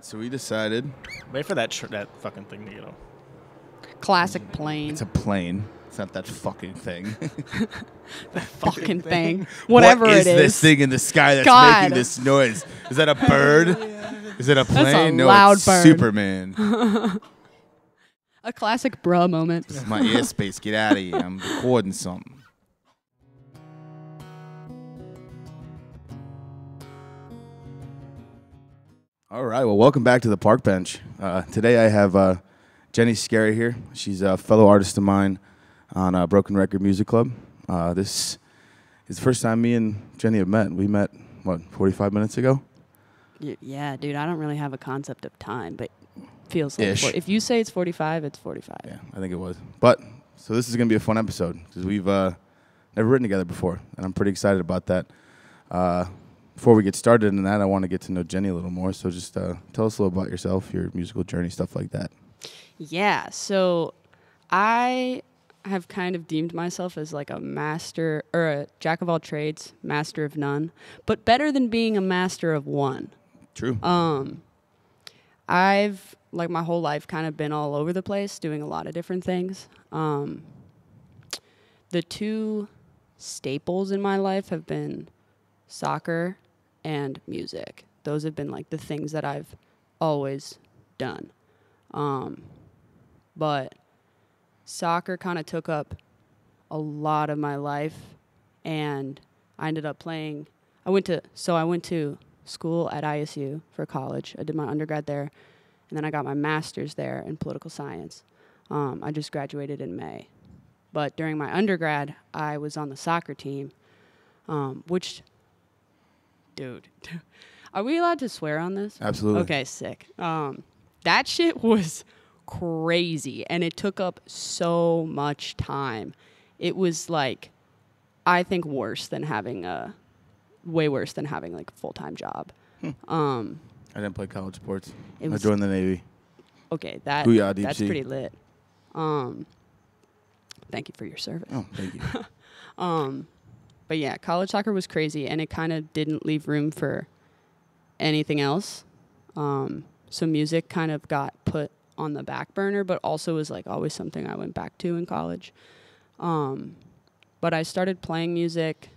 right, so we decided Wait for that tr- that fucking thing to get on. Classic plane. it's a plane. It's not that fucking thing. That fucking thing. Whatever what is it is. this thing in the sky that's God. making this noise? Is that a bird? Is it a plane? no, loud it's bird. Superman. A classic bruh moment. This is my airspace. Get out of here. I'm recording something. All right. Well, welcome back to the Park Bench. Uh, today I have uh, Jenny Scara here. She's a fellow artist of mine on uh, Broken Record Music Club. Uh, this is the first time me and Jenny have met. We met, what, 45 minutes ago? Y- Yeah, dude, I don't really have a concept of time, but feels like Ish. if you say it's 45, it's 45. Yeah, I think it was. But so this is gonna be a fun episode because we've uh, never written together before, and I'm pretty excited about that. Before we get started in that, I want to get to know Jenny a little more. So just uh, tell us a little about yourself, your musical journey, stuff like that. Yeah, so I have kind of deemed myself as like a master or a jack of all trades, master of none, but better than being a master of one. True. Um, I've like my whole life kind of been all over the place, doing a lot of different things. Um, the two staples in my life have been soccer and music. Those have been like the things that I've always done. Um, but soccer kind of took up a lot of my life, and I ended up playing. I went to so I went to school at ISU for college. I did my undergrad there, and then I got my master's there in political science. Um, I just graduated in May, but during my undergrad, I was on the soccer team, um, which, dude, are we allowed to swear on this? Absolutely. Okay, sick. Um, that shit was crazy, and it took up so much time. It was like, I think worse than having a, way worse than having like a full time job. Um, I didn't play college sports. I joined the Navy. okay. That Booyah, that's pretty lit. Um, thank you for your service. Oh, thank you. Um, but yeah, college soccer was crazy, and it kind of didn't leave room for anything else. Um, so music kind of got put on the back burner, but also was like always something I went back to in college. Um, but I started playing music.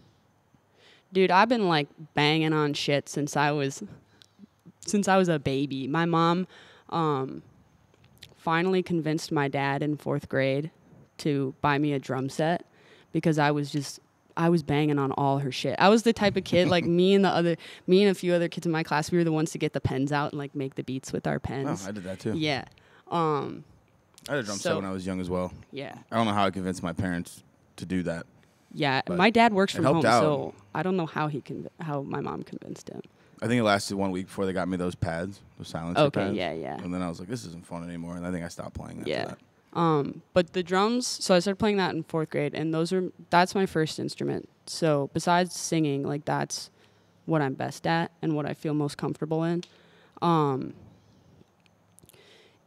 Dude, I've been like banging on shit since I was since I was a baby. My mom um, finally convinced my dad in fourth grade to buy me a drum set because I was just I was banging on all her shit. I was the type of kid like me and the other me and a few other kids in my class. We were the ones to get the pens out and like make the beats with our pens. oh. I did that too. yeah, um, I had a drum set when I was young as well. yeah, I don't know how I convinced my parents to do that. yeah. My dad works from home, out. so I don't know how he conv- how my mom convinced him. I think it lasted one week before they got me those pads, those silencer Okay, pads. Okay, yeah, yeah. And then I was like, this isn't fun anymore, and I think I stopped playing after Yeah. that. Um, but the drums, so I started playing that in fourth grade, and those are that's my first instrument. So besides singing, like that's what I'm best at and what I feel most comfortable in. Um,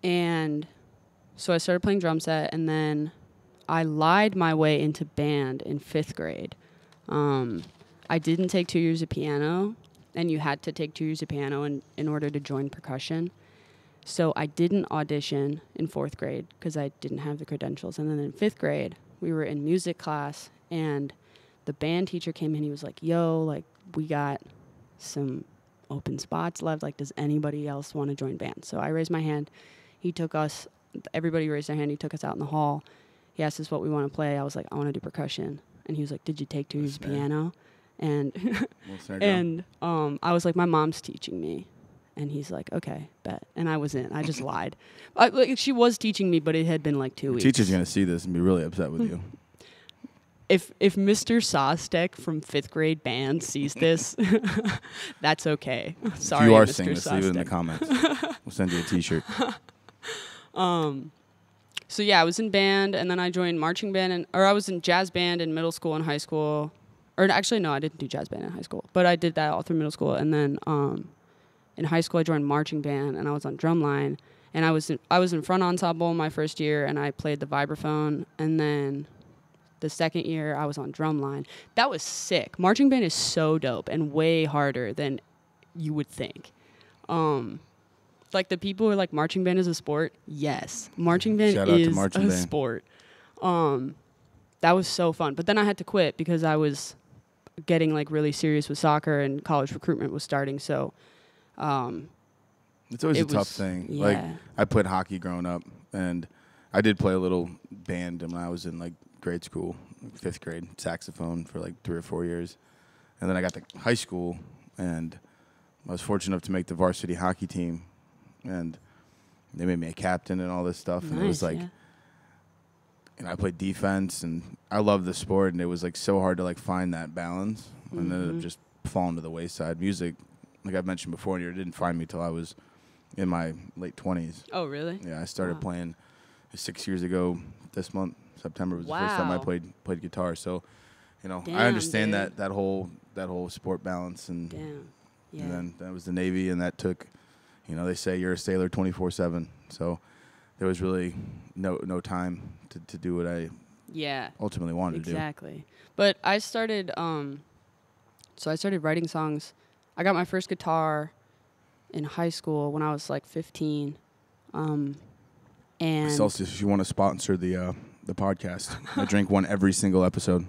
and so I started playing drum set, and then I lied my way into band in fifth grade. Um, I didn't take two years of piano, and you had to take two years of piano in, in order to join percussion. So I didn't audition in fourth grade because I didn't have the credentials. And then in fifth grade, we were in music class, and the band teacher came in. He was like, "Yo, like we got some open spots left. Like, does anybody else want to join band?" So I raised my hand. He took us. Everybody raised their hand. He took us out in the hall. He asked us what we want to play. I was like, "I want to do percussion." And he was like, "Did you take two years piano?" And Little snare drum. and um, I was like, my mom's teaching me. And he's like, okay, bet. And I was in. I just lied. I, like, she was teaching me, but it had been like two weeks. teacher's gonna see this and be really upset with you. if if Mr. Sostek from fifth grade band sees this, that's okay. Sorry, if you are Mr. seeing this, leave it in the Sostek. comments. we'll send you a T-shirt. Um, so yeah, I was in band, and then I joined marching band, and or I was in jazz band in middle school and high school. Or actually, no, I didn't do jazz band in high school, but I did that all through middle school, and then um, in high school I joined marching band, and I was on drumline, and I was in, I was in front ensemble my first year, and I played the vibraphone, and then the second year I was on drumline. That was sick. Marching band is so dope and way harder than you would think. Um, like the people who are like marching band is a sport. Yes, marching band Shout is marching a band. sport. Um, that was so fun. But then I had to quit because I was getting like really serious with soccer and college recruitment was starting. So, um, It's always It a tough thing. yeah. Like I played hockey growing up, and I did play a little band when I was in like grade school, fifth grade, saxophone for like three or four years, and then I got to high school, and I was fortunate enough to make the varsity hockey team, and they made me a captain and all this stuff, and it was like. yeah. and I played defense and I loved the sport and it was like so hard to like find that balance and then Mhm. just fallen to the wayside. Music, like I've mentioned before, and it didn't find me till I was in my late twenties. Oh, really? Yeah, I started Wow. playing six years ago. This month, September was the first time I played played guitar. So, you know, I understand dude. that that whole that whole sport balance and Damn. Yeah. and then that was the Navy, and that took, you know, they say you're a sailor 24 seven. So there was really no no time to, to do what I yeah. ultimately wanted to do. Exactly. But I started um so I started writing songs. I got my first guitar in high school when I was like 15. Um and Celsius, if you want to sponsor the uh, the podcast, I drink one every single episode.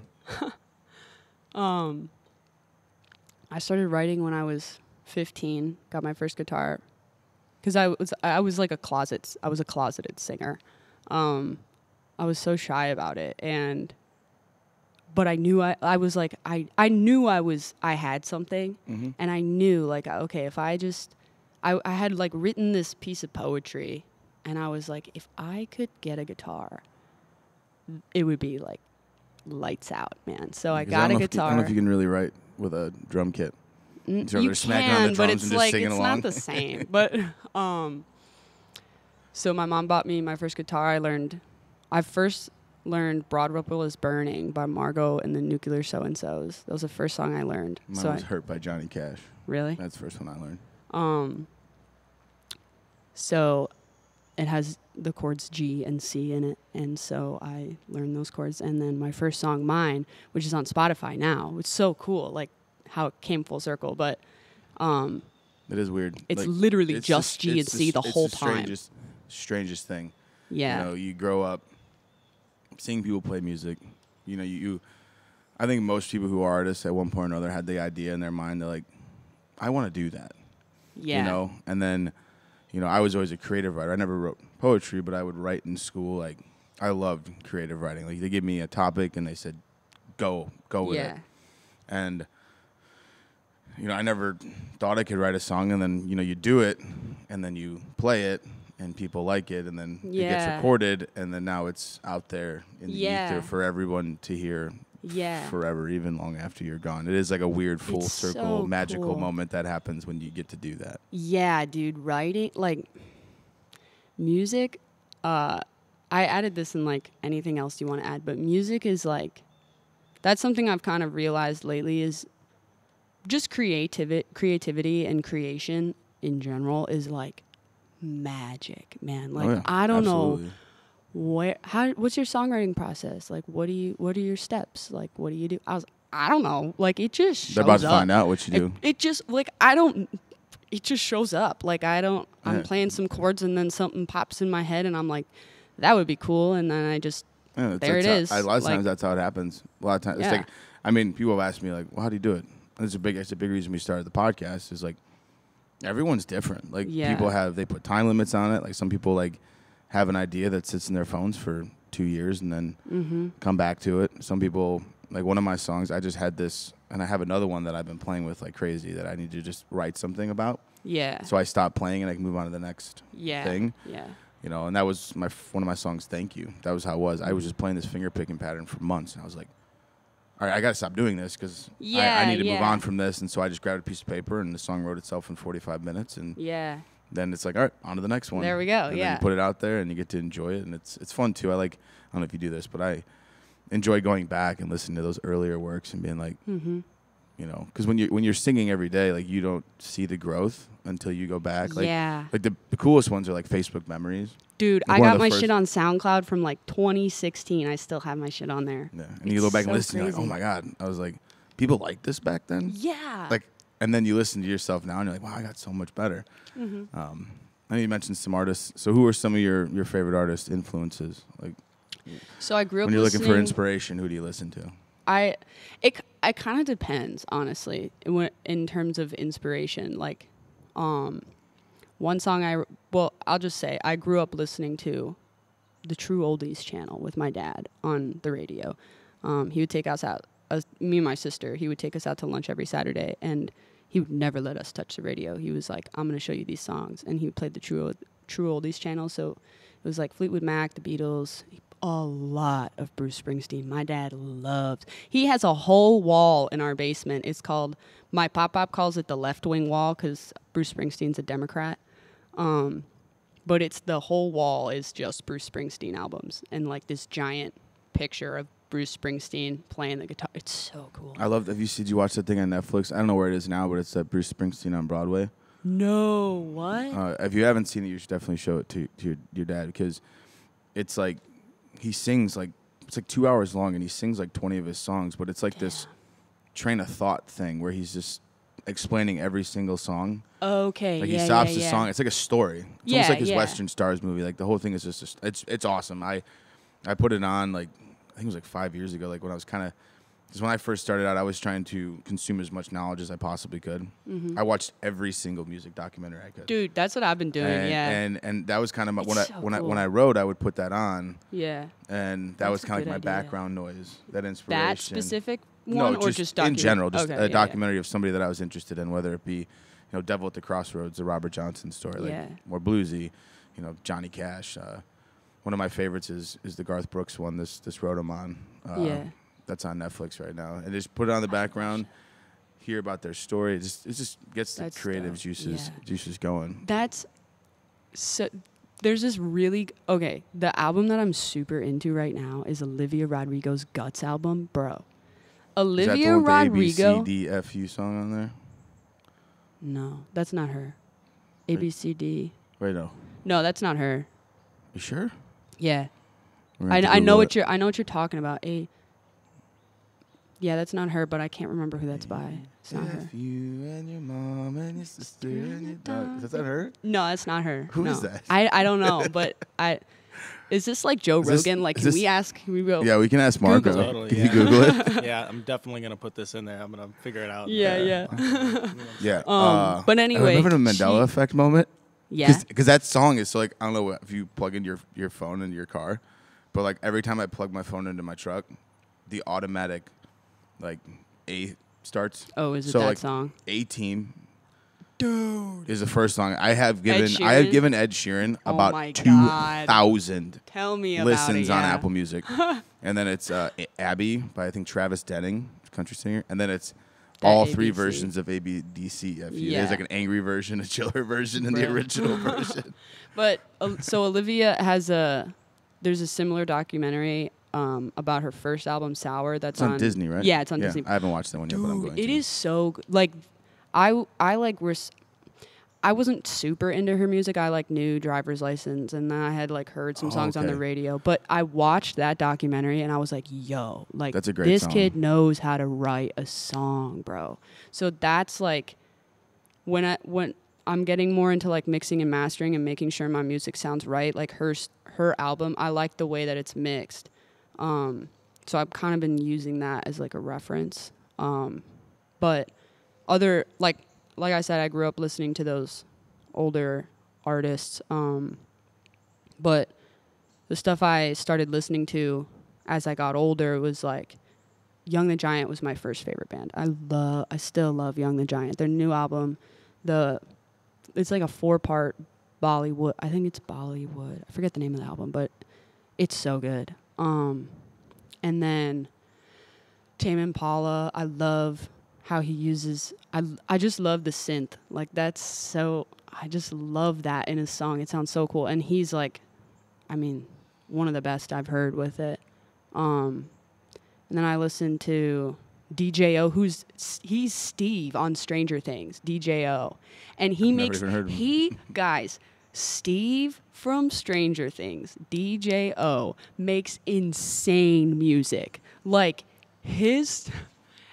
um I started writing when I was 15, got my first guitar cuz I was I was like a closet I was a closeted singer. Um I was so shy about it and but I knew I, I was like I, I knew I was I had something Mm-hmm. and I knew like okay if I just I, I had like written this piece of poetry and I was like if I could get a guitar it would be like lights out man so I got a don't know if you- I don't know if you can really write with a drum kit. N- you they're smacking on the can but it's like it's along. not the same but um so my mom bought me my first guitar I learned I first learned Broad Ripple is Burning by Margot and the Nuclear So and So's that was the first song I learned Mine so was I, hurt by Johnny Cash. really That's the first one I learned. Um, so it has the chords G and C in it, and so I learned those chords. And then my first song, mine, which is on Spotify now, it's so cool, like how it came full circle. But um, It is weird. it's Like, literally it's just the- G and C the it's whole time. Strangest, strangest thing. Yeah, You know, you grow up seeing people play music. You know, you, you. I think most people who are artists at one point or another had the idea in their mind. They're like, I want to do that. yeah, you know and then you know i was always a creative writer i never wrote poetry but i would write in school like i loved creative writing like they give me a topic and they said go go with yeah, it and you know i never thought i could write a song and then you know you do it and then you play it and people like it and then it gets recorded and then now it's out there in the Yeah. ether for everyone to hear yeah. forever even long after you're gone it is like a weird full It's circle so magical cool. moment that happens when you get to do that Yeah, dude, writing like music uh I added this in like anything else you want to add, but music is like that's something I've kind of realized lately is just creativity creativity and creation in general is like magic, man. Oh, like Oh, yeah. I don't know where how what's your songwriting process? Like what do you what are your steps? Like what do you do? I was I don't know. Like it just shows They're about to up. find out what you do. it just like I don't. It just shows up. Like I don't. I'm Yeah. playing some chords and then something pops in my head and I'm like, that would be cool. And then I just Yeah, there that's it how- is. A lot of Like- times that's how it happens. A lot of times, it's like, I mean, people have asked me like, "Well, how do you do it?" And it's a big, it's a big reason we started the podcast. Is like, everyone's different. Like Yeah. people have, they put time limits on it. Like some people like have an idea that sits in their phones for two years and then mm-hmm. come back to it. Some people, like one of my songs, I just had this, and I have another one that I've been playing with like crazy that I need to just write something about. yeah, So I stopped playing and I can move on to the next yeah, thing. yeah, you know, and that was my one of my songs. Thank you. That was how it was. I was just playing this finger picking pattern for months, and I was like, all right, I got to stop doing this because I, I need to move on from this. And so I just grabbed a piece of paper, and the song wrote itself in 45 minutes, and yeah, then it's like, all right, on to the next one. There we go, And yeah. you put it out there, and you get to enjoy it, and it's it's fun too. I like. I don't know if you do this, but I enjoy going back and listening to those earlier works and being like, mm-hmm. You know, because when you when you're singing every day, like you don't see the growth until you go back. Like, yeah. like the, the coolest ones are like Facebook memories. Dude, like I got my first- shit on SoundCloud from like 2016. I still have my shit on there. Yeah, and you go back so and listen. You're like, oh my god! I was like, people like this back then. Yeah. Like, and then you listen to yourself now, and you're like, wow, I got so much better. mm-hmm. Um, I know you mentioned some artists. So who are some of your your favorite artist influences? Like So I grew up when you're looking for inspiration, who do you listen to? I it it kind of depends honestly in, in terms of inspiration like um one song I well I'll just say I grew up listening to the True Oldies channel with my dad on the radio. Um, he would take us out me and my sister he would take us out to lunch every Saturday and he would never let us touch the radio. He was like I'm going to show you these songs and he played the True True Oldies channel so it was like Fleetwood Mac, the Beatles, a lot of Bruce Springsteen. My dad loves. He has a whole wall in our basement. It's called my pop pop calls it the left wing wall because Bruce Springsteen's a Democrat. Um, but it's the whole wall is just Bruce Springsteen albums and like this giant picture of Bruce Springsteen playing the guitar. It's so cool. I love. Have you did you watch that thing on Netflix? I don't know where it is now, but it's that Bruce Springsteen on Broadway. No, what? Uh, if you haven't seen it, you should definitely show it to, to your, your dad because it's like he sings like it's like two hours long and he sings like 20 of his songs, but it's like this train of thought thing where he's just explaining every single song. okay, Like yeah, he stops yeah, the yeah. song. It's like a story. It's Yeah, almost like his yeah. Western Stars movie. Like the whole thing is just a, it's it's awesome. I I put it on like I think it was like five years ago. Like when I was kind of because when I first started out, I was trying to consume as much knowledge as I possibly could. I watched every single music documentary I could. Dude, that's what I've been doing. and, yeah, and and that was kind of my, when I so when I when cool. I wrote, I would put that on, yeah. and that That's was kind of like my idea. background noise, that inspiration. That specific no, one, or just, just in general, just Okay, a yeah, yeah. documentary of somebody that I was interested in, whether it be, you know, Devil at the Crossroads, the Robert Johnson story, like Yeah. more bluesy, you know, Johnny Cash. Uh, one of my favorites is is the Garth Brooks one. This this Road I'm On. Uh, Yeah. That's on Netflix right now, and just put it on the background, hear about their story. It just it just gets the creative dope. juices Yeah. juices going. That's so. There's this really okay. The album that I'm super into right now is Olivia Rodrigo's Guts album, bro. Is that the Olivia Rodrigo. The ABCDFU song on there? No, that's not her. A B C D. Wait, no. No, that's not her. You sure? Yeah, I, I know what you're. I know what you're talking about. A. Yeah, that's not her, but I can't remember who that's by. It's not her. If you and your mom and your sister and your dog. Is that her? No, that's not her. Who no. is that? I I don't know, but I. Is this like Joe Is this- Rogan? like, can this- we ask? Can we go? Yeah, we can ask Marco. Google. Totally, can yeah. you Google it? yeah, I'm definitely gonna put this in there. I'm gonna figure it out. Yeah, Uh, yeah. Yeah. Um, uh, but anyway, remember the Mandela she- effect moment? Yeah. Because that song is so like I don't know what, if you plug in your your phone into your car, but like every time I plug my phone into my truck, the automatic like A starts. Oh, is it so, that like, song? A Team. Dude, is the first song I have given. I Sheeran? have given Ed Sheeran Oh about my two God. Tell me about listens it. on yeah. Apple Music, and then it's uh, A- Abby by I think Travis Denning, country singer, and then it's That all three ABC. versions of A B D C F U. Yeah. There's like an angry version, a chiller version, and the Bro. original version. But uh, so Olivia has a there's a similar documentary um, about her first album Sour that's It's on, Disney, right? Yeah, it's on Disney. I haven't watched that one yet, but I'm Dude, going it to. is so good. like I I like res- I wasn't super into her music. I like knew Driver's License and then I had like heard some Oh, songs on the radio. But I watched that documentary and I was like, yo, like That's a great this song. kid knows how to write a song, bro. So that's like when I when I'm getting more into like mixing and mastering and making sure my music sounds right, like her her album, I like the way that it's mixed. Um, so I've kind of been using that as like a reference. Um, but other like like I said, I grew up listening to those older artists. Um, but the stuff I started listening to as I got older was like Young the Giant was my first favorite band. I love I still love Young the Giant. Their new album, the it's like a four part Bollywood. I think it's Bollywood. I forget the name of the album, but it's so good. Um, and then Tame Impala. I love how he uses. I I just love the synth. Like that's so. I just love that in his song. It sounds so cool. And he's like, I mean, one of the best I've heard with it. Um, and then I listened to DJO, who's he's Steve on Stranger Things. DJO, and he I've makes he guys. Steve from Stranger Things, DJO, makes insane music. Like his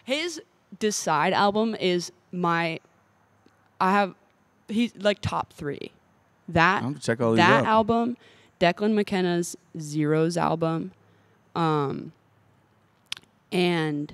his Decide album is my I have he's like top 3 that I'll check all that out. album, Declan McKenna's Zeros album, um, and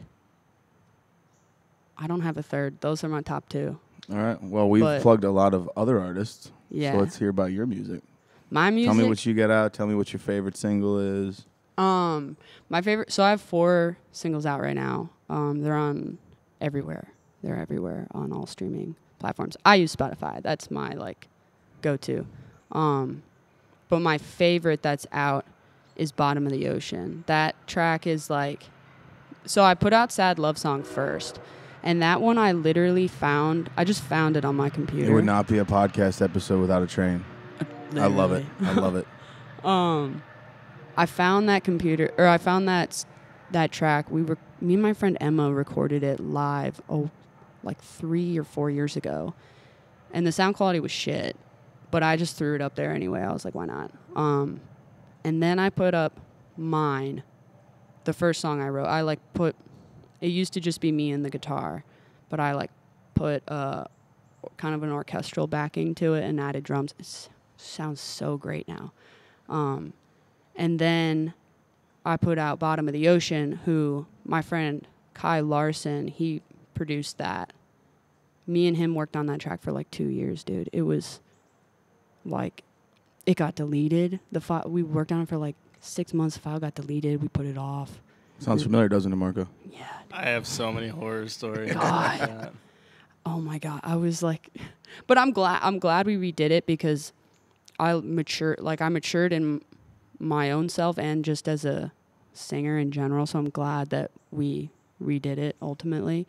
I don't have a third. Those are my top two. All right. Well, we've But- plugged a lot of other artists. Yeah, So let's hear about your music. my music. Tell me what you get out. Tell me what your favorite single is. Um, my favorite. So I have four singles out right now. Um, they're on everywhere. They're everywhere on all streaming platforms. I use Spotify. That's my like go-to. Um, but my favorite that's out is "Bottom of the Ocean." That track is like. So I put out "Sad Love Song" first, and that one I literally found. I just found it on my computer. It would not be a podcast episode without a train. I love it. I love it. um i found that computer or i found that that track we were me and my friend emma recorded it live oh like three or four years ago and the sound quality was shit but i just threw it up there anyway i was like why not um and then i put up mine the first song i wrote i like put it used to just be me and the guitar but i like put uh kind of an orchestral backing to it and added drums it sounds so great now um, and then I put out Bottom of the Ocean, who my friend Kai Larson, he produced that. Me and him worked on that track for like two years, dude. It was like, it got deleted. The file, we worked on it for like six months. The file got deleted. We put it off. Sounds familiar, doesn't it, Marco? Yeah. I have so many horror stories. God. like. Oh my god, I was like, but I'm glad. I'm glad we redid it because I matured Like I matured in my own self and just as a singer in general. So I'm glad that we redid it ultimately.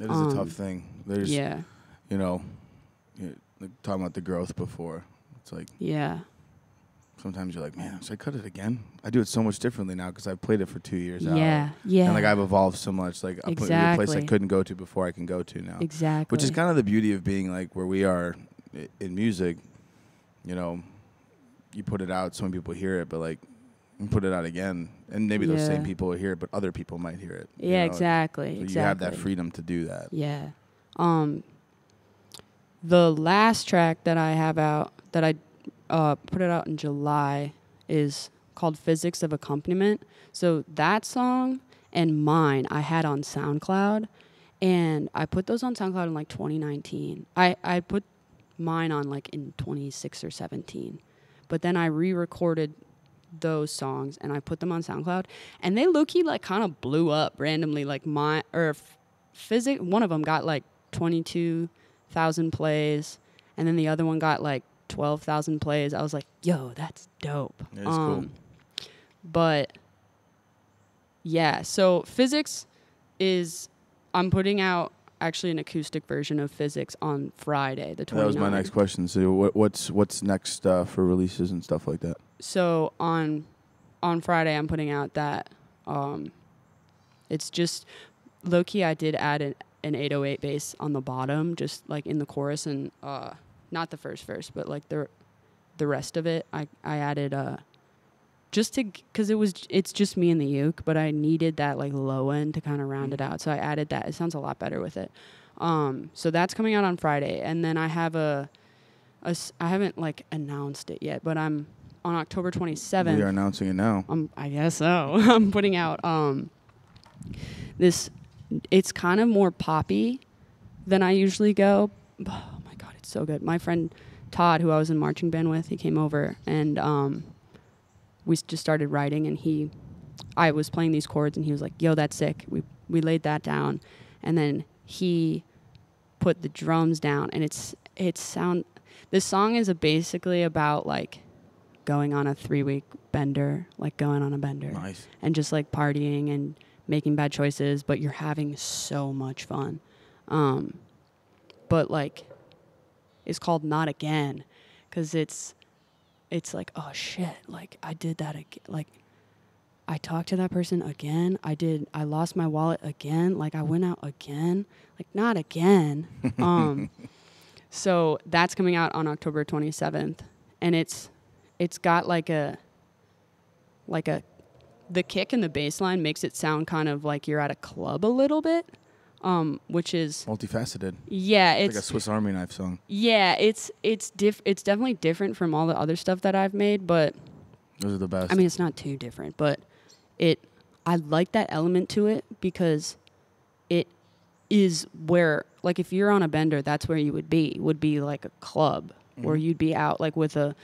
It is a Um, tough thing. There's, yeah, you know, you like talking about the growth before. It's like yeah, sometimes you're like, man, should I cut it again? I do it so much differently now because I've played it for two years out. yeah, yeah. And like I've evolved so much. Like I put me in a place I couldn't go to before I can go to now. exactly. Which is kind of the beauty of being like where we are in music. You know, you put it out, so many people hear it, but like put it out again, and maybe those same people will hear it, but other people might hear it. you yeah, know? exactly. So exactly. you have that freedom to do that. Yeah. Um the last track that I have out that I uh put it out in July is called Physics of Accompaniment. So that song and mine I had on SoundCloud and I put those on SoundCloud in like 2019. I I put mine on like in 26 or 17. But then I re-recorded those songs and I put them on SoundCloud and they low key like kind of blew up randomly like my or physic one of them got like 22,000 plays and then the other one got like 12,000 plays. I was like, "Yo, that's dope." Is cool. Um, But yeah, so physics is I'm putting out actually an acoustic version of physics on Friday, the 29th. That was my next question. So what, what's what's next uh, for releases and stuff like that? so on on Friday I'm putting out that um it's just low key I did add an, an 808 bass on the bottom just like in the chorus and uh not the first verse but like the the rest of it I I added uh just to cuz it was it's just me and the uke but I needed that like low end to kind of round it out so I added that it sounds a lot better with it um so that's coming out on Friday and then I have a a I haven't like announced it yet but I'm on October 27th You're announcing it now. um, I guess so. I'm putting out um, this. It's kind of more poppy than I usually go. So good. My friend Todd, who I was in marching band with, he came over and um, we just started writing. And he, I was playing these chords, and he was like, "Yo, that's sick." We we laid that down, and then he put the drums down, and it's it's sound. This song is a basically about like going on a three week bender, like going on a bender Nice. and just like partying and making bad choices, but you're having so much fun. Um, but like, it's called Not Again because it's it's like oh shit, like I did that again, like. I talked to that person again. I did. I lost my wallet again. Like I went out again. Like not again. um, so that's coming out on October 27th, and it's it's got like a like a the kick and the bass line makes it sound kind of like you're at a club a little bit um, which is Multifaceted. yeah, It's it's like a Swiss Army knife song. yeah, it's it's diff- it's definitely different from all the other stuff that I've made, but Those are the best. I mean, it's not too different, but it I like that element to it because it is where like if you're on a bender, that's where you would be. Would be like a club where Mhm. you'd be out like with a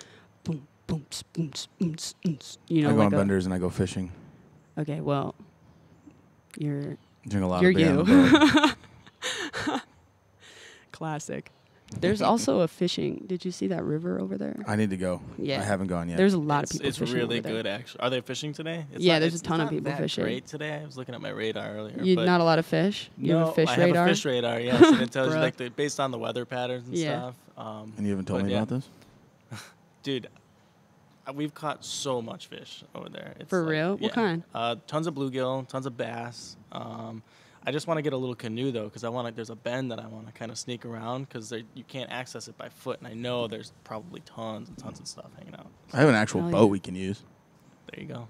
boom boom boom boom boom you know I go like on benders and I go fishing. Okay, well, you're Drink a lot You're of beer you. classic. There's also a fishing. Did you see that river over there? I need to go. Yeah. I haven't gone yet. There's a lot it's, of people It's fishing really over there. good, actually. Are they fishing today? It's Yeah, not- there's a ton it's of not people that fishing. Great today. I was looking at my radar earlier. You not a lot of fish. You no, have a fish I radar. have a fish radar. Yes, and it tells you like the, based on the weather patterns and Yeah. stuff. Um, and you haven't told me yeah. about this? dude. We've caught so much fish over there. It's For like- real? What kind? Uh, tons of bluegill, tons of bass. Um, I just want to get a little canoe though, because I want to. There's a bend that I want to kind of sneak around, because you can't access it by foot, and I know there's probably tons and tons of stuff hanging out. I have an actual Hell boat yeah. we can use. There you go.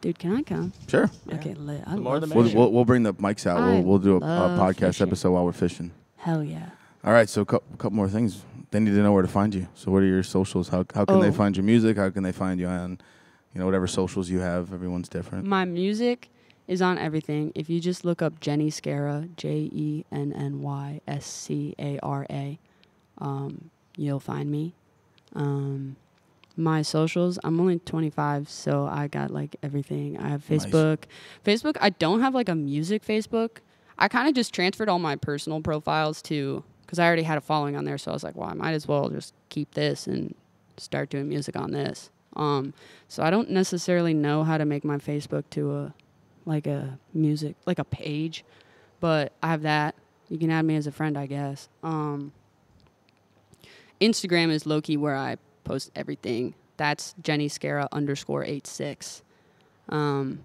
Dude, can I come? Sure. Yeah. Okay, lit. I The more love the We'll, merrier. we'll, we'll bring the mics out. I We'll, we'll do a, a podcast fishing. episode while we're fishing. Hell yeah. All right, so a couple, couple more things. They need to know where to find you. So, what are your socials? How, how can they Oh. find your music? How can they find you on, you know, whatever socials you have? Everyone's different. My music is on everything. If you just look up Jenny Scara, J E N N Y S C A R A, um, you'll find me. Um, my socials, I'm only 25, so I got like everything. I have Nice. Facebook. Facebook, I don't have like a music Facebook. I kind of just transferred all my personal profiles to, because I already had a following on there, so I was like, well, I might as well just keep this and start doing music on this. Um, so I don't necessarily know how to make my Facebook to a like a music like a page, but I have that. You can add me as a friend, I guess. Um, Instagram is low key where I post everything. That's Jenny Scara underscore eight six. Um,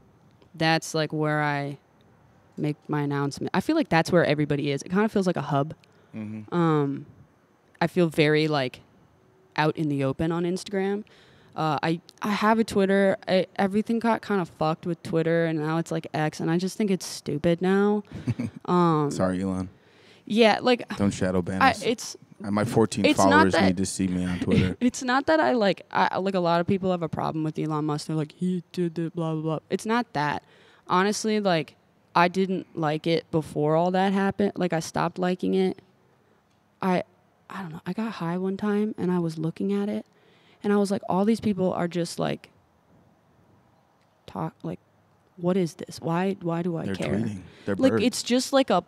that's like where I make my announcement. I feel like that's where everybody is. It kind of feels like a hub. Mm-hmm. Um, I feel very like out in the open on Instagram. Uh, I I have a Twitter. I, everything got kind of fucked with Twitter, and now it's like X, and I just think it's stupid now. um, Sorry, Elon. Yeah, like Don't shadow ban I, it's Uh, My 14 it's followers that- need to see me on Twitter. it's not that I like I like a lot of people have a problem with Elon Musk. They're like he did the blah blah blah. It's not that. Honestly, like I didn't like it before all that happened. Like I stopped liking it. I I don't know. I got high one time and I was looking at it and I was like all these people are just like talk like what is this? Why why do I They're care? tweeting. They're like birds. it's just like a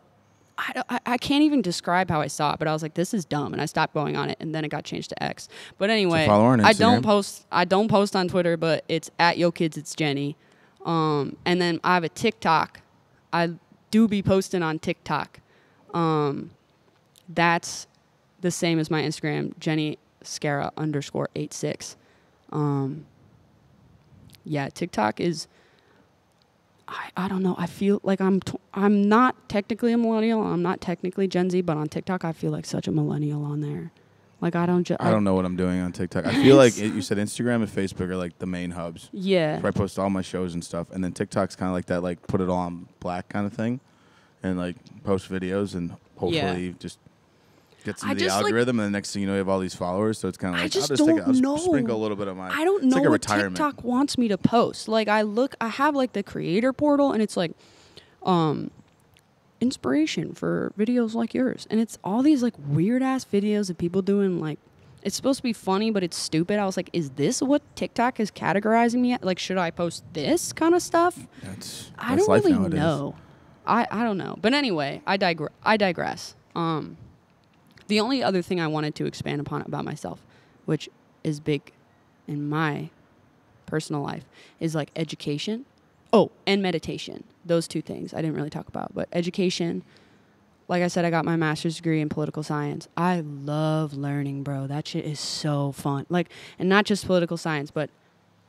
I, I, can't even describe how I saw it, but I was like, "This is dumb," and I stopped going on it, and then it got changed to X. But anyway, on I don't post. I don't post on Twitter, but it's at Yo Kids. It's Jenny, um, and then I have a TikTok. I do be posting on TikTok. Um, that's the same as my Instagram, Jenny Scara underscore eight six. Um, yeah, TikTok is. I, I don't know. I feel like I'm t- I'm not technically a millennial. I'm not technically Gen Z, but on TikTok I feel like such a millennial on there. Like I don't just I don't know what I'm doing on TikTok. I feel like it, you said Instagram and Facebook are like the main hubs. Yeah. where I post all my shows and stuff, and then TikTok's kind of like that, like put it all on black kind of thing, and like post videos and hopefully just gets I into the just, like- algorithm. and the next thing you know, you have all these followers. So it's kind of I like just I'll just don't I'll just know. sprinkle a little bit of my. I don't know like what retirement. TikTok wants me to post. Like I look, I have like the creator portal, and it's like, um, inspiration for videos like yours, and it's all these like weird ass videos of people doing like. It's supposed to be funny, but it's stupid. I was like, is this what TikTok is categorizing me at? Like, should I post this kind of stuff? That's, I don't really nowadays. know. I, I don't know. But anyway, I digre- I digress. Um, the only other thing I wanted to expand upon about myself, which is big in my personal life, is like education. Oh, and meditation. Those two things I didn't really talk about, but education. Like I said, I got my master's degree in political science. I love learning, bro. That shit is so fun. Like, and not just political science, but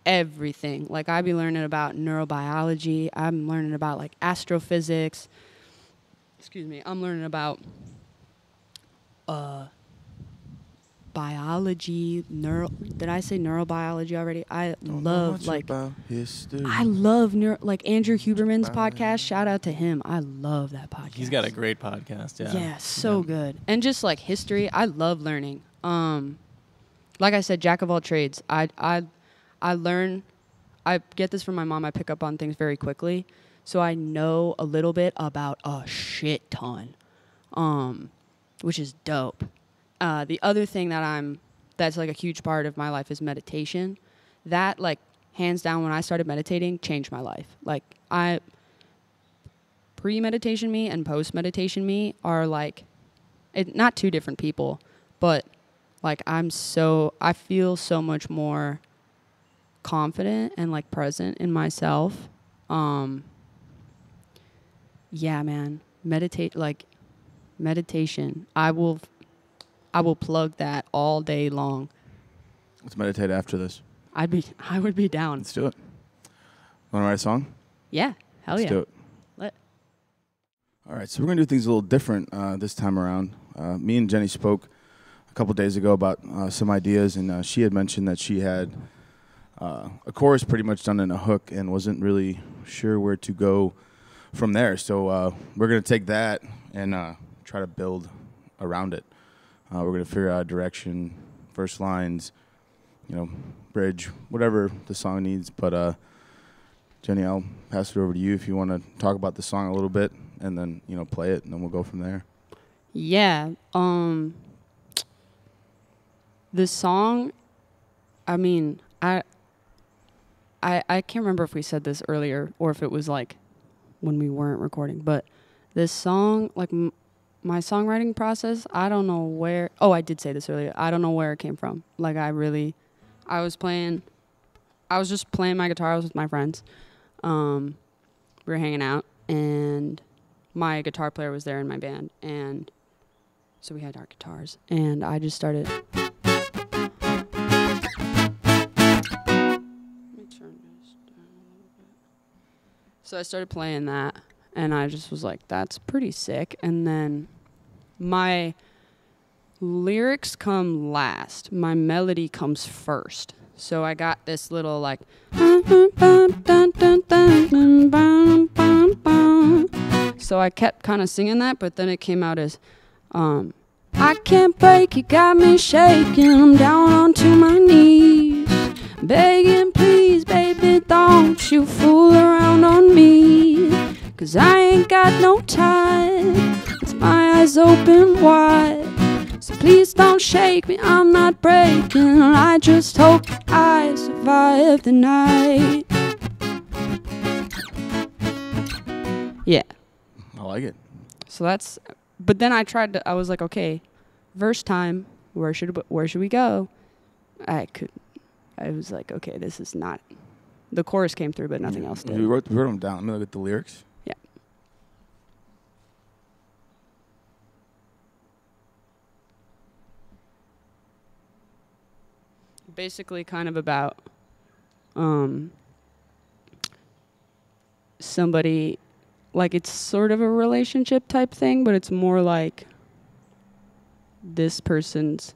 everything. Like I be learning about neurobiology. I'm learning about like astrophysics. Excuse me. I'm learning about uh biology, neuro. Did I say neurobiology already? I Don't love like history. I love neuro, like Andrew Huberman's Bio- podcast. Shout out to him. I love that podcast. He's got a great podcast. Yeah. Yeah, so Yeah. good. And just like history, I love learning. Um like I said, jack of all trades. I I I learn I get this from my mom. I pick up on things very quickly. So I know a little bit about a shit ton. Um which is dope. Uh the other thing that I'm that's like a huge part of my life is meditation. That like hands down when I started meditating changed my life. Like I pre meditation me and post meditation me are like it, not two different people, but like I'm so I feel so much more confident and like present in myself. Um yeah, man. Meditate like meditation. I will I will plug that all day long. Let's meditate after this. I'd be I would be down. Let's do it. Want to write a song? Yeah. Hell yeah. Let's yeah. do it. Let- All right, so we're gonna do things a little different uh, this time around. Uh, me and Jenny spoke a couple days ago about uh, some ideas, and uh, she had mentioned that she had uh, a chorus pretty much done in a hook and wasn't really sure where to go from there. So uh, we're gonna take that and uh, try to build around it. Uh, we're gonna figure out direction, first lines, you know, bridge, whatever the song needs. But uh, Jenny, I'll pass it over to you if you want to talk about the song a little bit, and then you know play it, and then we'll go from there. Yeah. Um the song I mean, I I I can't remember if we said this earlier or if it was like when we weren't recording, but this song like my songwriting process, I don't know where Oh, I did say this earlier. I don't know where it came from. Like I really I was playing I was just playing my guitar I was with my friends. Um we were hanging out and my guitar player was there in my band and so we had our guitars and I just started. So I started playing that and I just was like that's pretty sick and then my lyrics come last my melody comes first so I got this little like so I kept kind of singing that, but then it came out as, um, I can't break, you got me shaking. I'm down onto my knees, begging, please, baby, don't you fool around on me. Cause I ain't got no time, with my eyes open wide. So please don't shake me, I'm not breaking. I just hope I survive the night. Yeah. I like it. So that's, but then I tried to. I was like, okay, verse time. Where should where should we go? I could. I was like, okay, this is not. The chorus came through, but nothing else did. We wrote, we wrote them down. Let me look at the lyrics. Basically, kind of about um somebody like it's sort of a relationship type thing, but it's more like this person's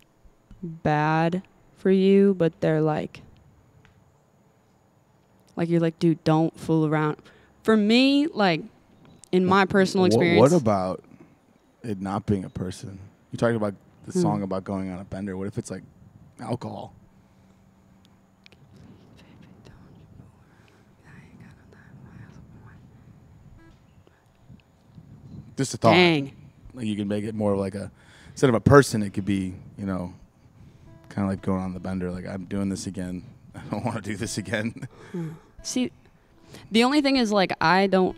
bad for you, but they're like like you're like, dude, don't fool around. For me, like in my personal experience, What, about it not being a person? You talking about the Hmm. song about going on a bender. What if it's like alcohol? Just a thought. dang, Like you can make it more of like a instead of a person, it could be you know, kind of like going on the bender. Like I'm doing this again. I don't want to do this again. See, the only thing is like I don't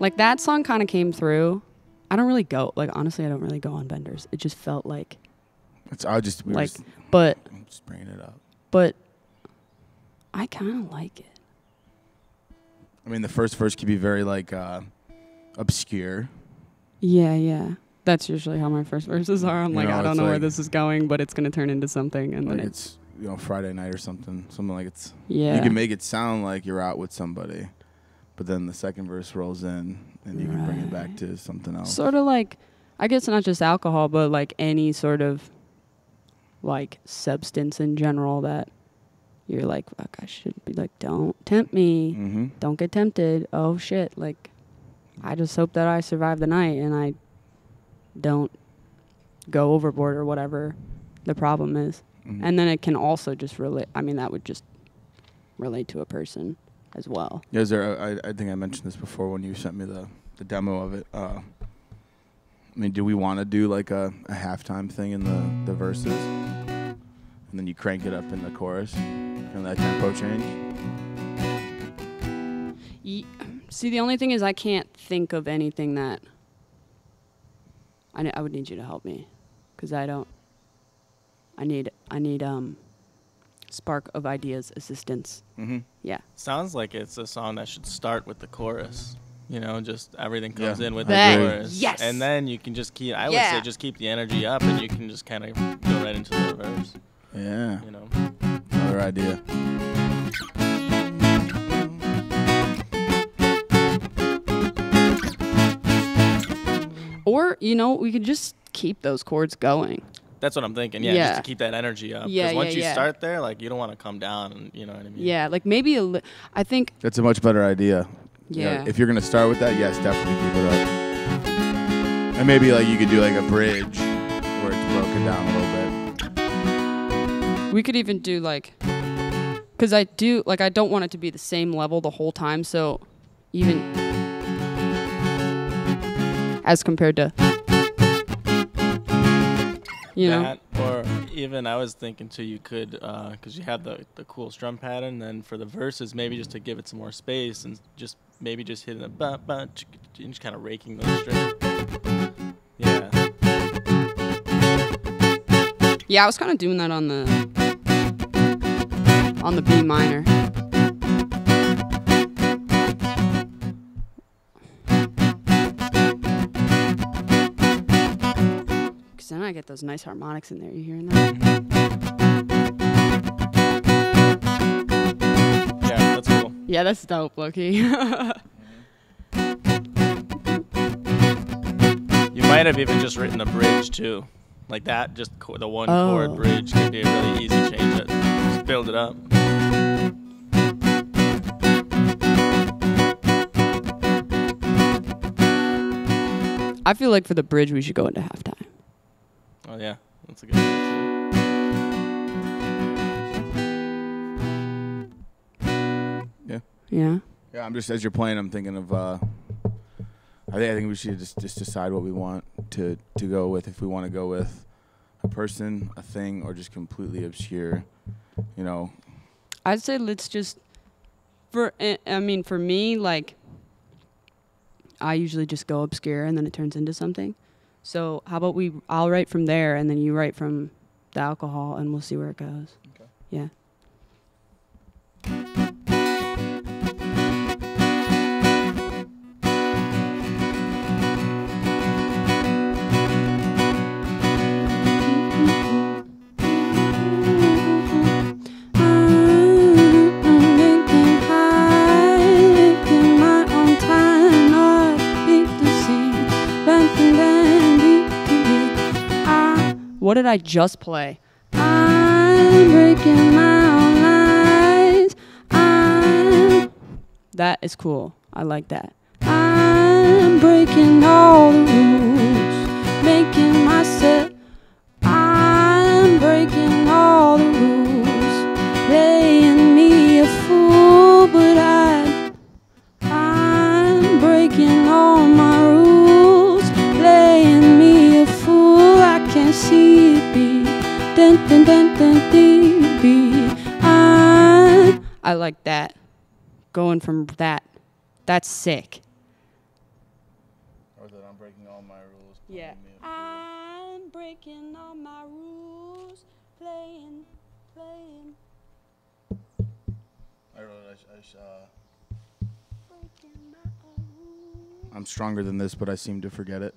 like that song kind of came through. I don't really go like honestly, I don't really go on benders. It just felt like It's I just we like, just, but I'm just bringing it up. but I kind of like it. I mean, the first verse could be very like uh, obscure. Yeah, yeah. That's usually how my first verses are. I'm You like, know, I don't it's know where like- this is going, but it's gonna turn into something, and Like then it's you know Friday night or something. Something like it's yeah. you can make it sound like you're out with somebody, but then the second verse rolls in and you can bring it back Right. to something else. sort of like, I guess not just alcohol, but like any sort of like substance in general that you're like, fuck, I should be like, don't tempt me. Mm-hmm. Don't get tempted. Oh shit. Like, I just hope that I survive the night and I don't go overboard or whatever the problem is. Mhm. And then it can also just relate. I mean, that would just relate to a person as well. Yeah, is there? I, I think I mentioned this before when you sent me the the demo of it. Uh, I mean, do we want to do like a, a halftime thing in the the verses, and then you crank it up in the chorus, and that tempo change? Ye- See, the only thing is, I can't think of anything that. I, I would need you to help me, because I don't. I need I need um. Spark of ideas assistance. Mm-hmm. Yeah. Sounds like it's a song that should start with the chorus. You know, just everything comes Yeah, in with I the chorus. Yes. And then you can just keep. I would say just keep the energy up, and you can just kind of go right into the verse. Yeah, You know. another idea. Or you know, we could just keep those chords going. That's what I'm thinking. Yeah, Yeah. just to keep that energy up. Yeah, Because once yeah, you yeah. start there, like you don't want to come down, and you know what I mean. Yeah, like maybe a li- I think That's a much better idea. You know, Yeah. if you're gonna start with that, yes, definitely keep it up. And maybe like you could do like a bridge where it's broken down a little bit. we could even do like cuz I do like I don't want it to be the same level the whole time, so even as compared to you know. That, or even I was thinking too, you could uh, because you have the the cool strum pattern. Then for the verses, maybe just to give it some more space and just maybe just hitting a ba ba chick- and just kind of raking those strings. Yeah. Yeah, I was kind of doing that on the on the B minor. Then I get those nice harmonics in there. You hearing that? Yeah, that's cool. Yeah, that's dope, Loki. You might have even just written a bridge too, like that. Just the one Oh. chord bridge could be a really easy change. It. Just build it up. I feel like for the bridge we should go into halftime. Oh yeah, that's a good. Idea Yeah. Yeah, I'm just as you're playing, I'm thinking of. Uh, I think I think we should just just decide what we want to to go with. If we want to go with a person, a thing, or just completely obscure. You know, I'd say let's just for I I mean for me like I usually just go obscure and then it turns into something. So how about we I'll write from there and then you write from the alcohol and we'll see where it goes. Okay. Yeah. What did I just play? I'm breaking my own lines. I'm that is cool. I like that. I'm breaking all the rules, making myself. I, I like that. Going from that. That's sick. or that I'm breaking all my rules. Yeah. I'm breaking all my rules, playing, playing, I wrote. I, uh, breaking my own rules. I'm stronger than this, but I seem to forget it.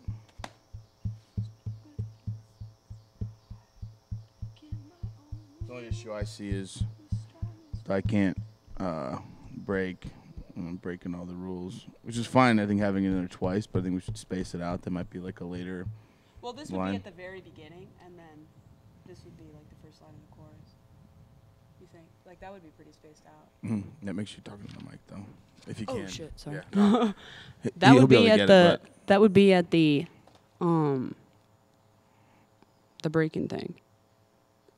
The only issue I see is I can't uh, break. I'm breaking all the rules, which is fine. I think having it in there twice, but I think we should space it out. That might be like a later. Well, this would be Line. at at the very beginning, and then this would be like the first line of the chorus. You think? Like that would be pretty spaced out. Mhm. That makes you talking to the mic though, if you Oh can. shit! Sorry. Yeah. no. That he'll would be be at the. it, that would be at the, um. The breaking thing.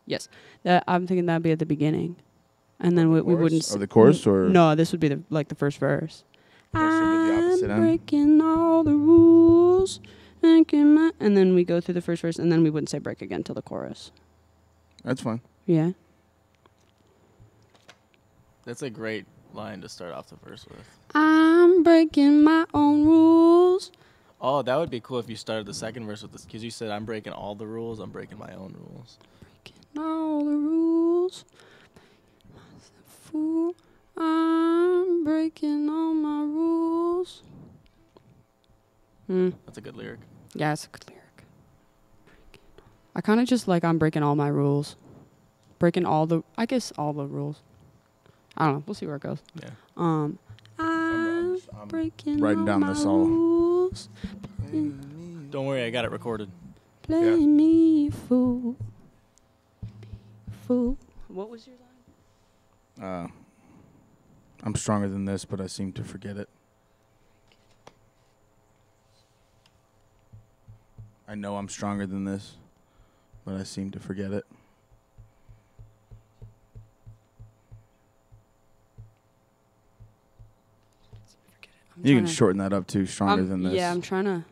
Yes, that I'm thinking that'd be at the beginning, and then we, we wouldn't. Chorus? s- Or the chorus, or No, this would be the like the first verse. Verse would be the opposite I'm end? breaking all the rules, and then we go through the first verse, and then we wouldn't say break again till the chorus. That's fine. Yeah. That's a great line to start off the verse with. I'm breaking my own rules. Oh, that would be cool if you started the second verse with this, because you said I'm breaking all the rules. I'm breaking my own rules. Breaking all the rules. Fool, I'm breaking all my rules. Hmm. That's a good lyric. Yeah, it's a good lyric. I kind of just like I'm breaking all my rules. Breaking all the, I guess all the rules. I don't know. We'll see where it goes. Yeah. Um, I'm I'm breaking writing all down my this all. rules. Don't worry, I got it recorded. Play me fool. Fool. What was your line? Uh, I'm stronger than this, but I seem to forget it. I know I'm stronger than this, but I seem to forget it. I'm You can shorten that up too. Stronger than this. Yeah, I'm trying to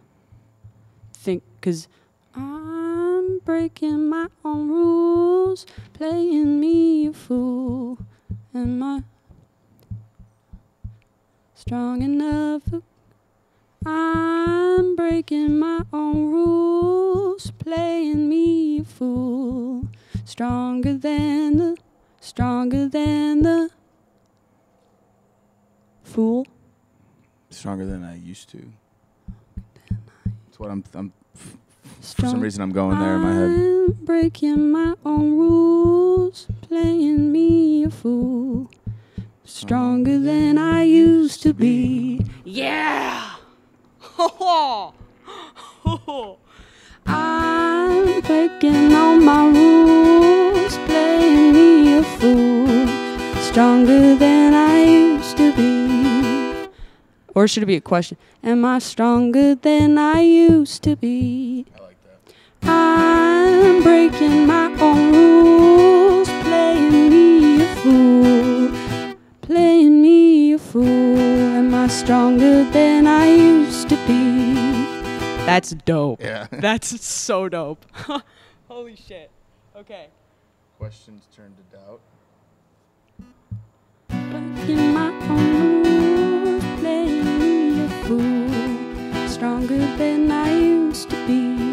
think because I'm breaking my own rules, playing me a fool. Am I strong enough? I'm breaking my own rules, playing me a fool. Stronger than the, stronger than the fool. stronger than I used to. That's what I'm. I'm for some reason, I'm going there in my head. I'm breaking my own rules, playing me a fool. Stronger uh, than I used to be. Yeah! I'm breaking all my rules, playing me a fool. Stronger than I used to be. Or should it be a question? Am I stronger than I used to be? I like that. I'm breaking my own rules, playing me a fool, playing me a fool. Am I stronger than I used to be? That's dope. Yeah. That's so dope. Holy shit. Okay. Questions turn to doubt. Breaking my own rules, playing me a fool, stronger than I used to be.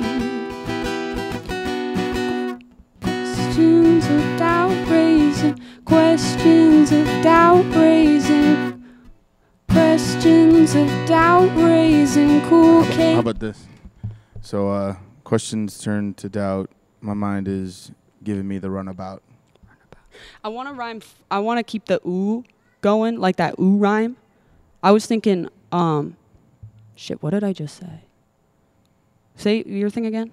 Questions of doubt raising, questions of doubt raising, cool How about this? So, uh, questions turn to doubt. My mind is giving me the runabout. I want to rhyme. F- I want to keep the ooh going, like that ooh rhyme. I was thinking, um, shit. What did I just say? Say your thing again.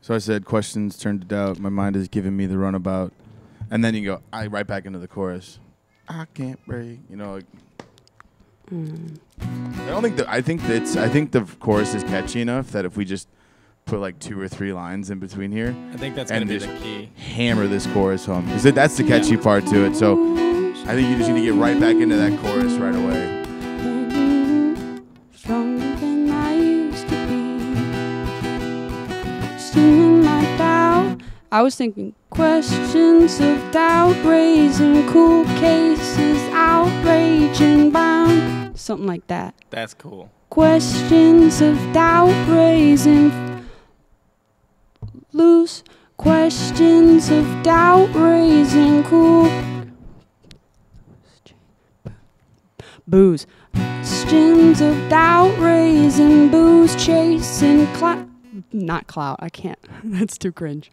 So I said, questions turn to doubt. My mind is giving me the runabout. And then you go, I right back into the chorus. I can't break. You know, like, Mm. I don't think that, I think that's, I think the chorus is catchy enough that if we just put like two or three lines in between here, I think that's And gonna be just- the key. hammer this chorus home. Is it, that's the catchy part to it. So I think you just need to get right back into that chorus right away. I was thinking questions of doubt, raising cool cases, outraging bound, something like that. That's cool. Questions of doubt, raising loose. Questions of doubt, raising cool. Booze. Questions of doubt, raising booze, chasing. Not clout. I can't. That's too cringe.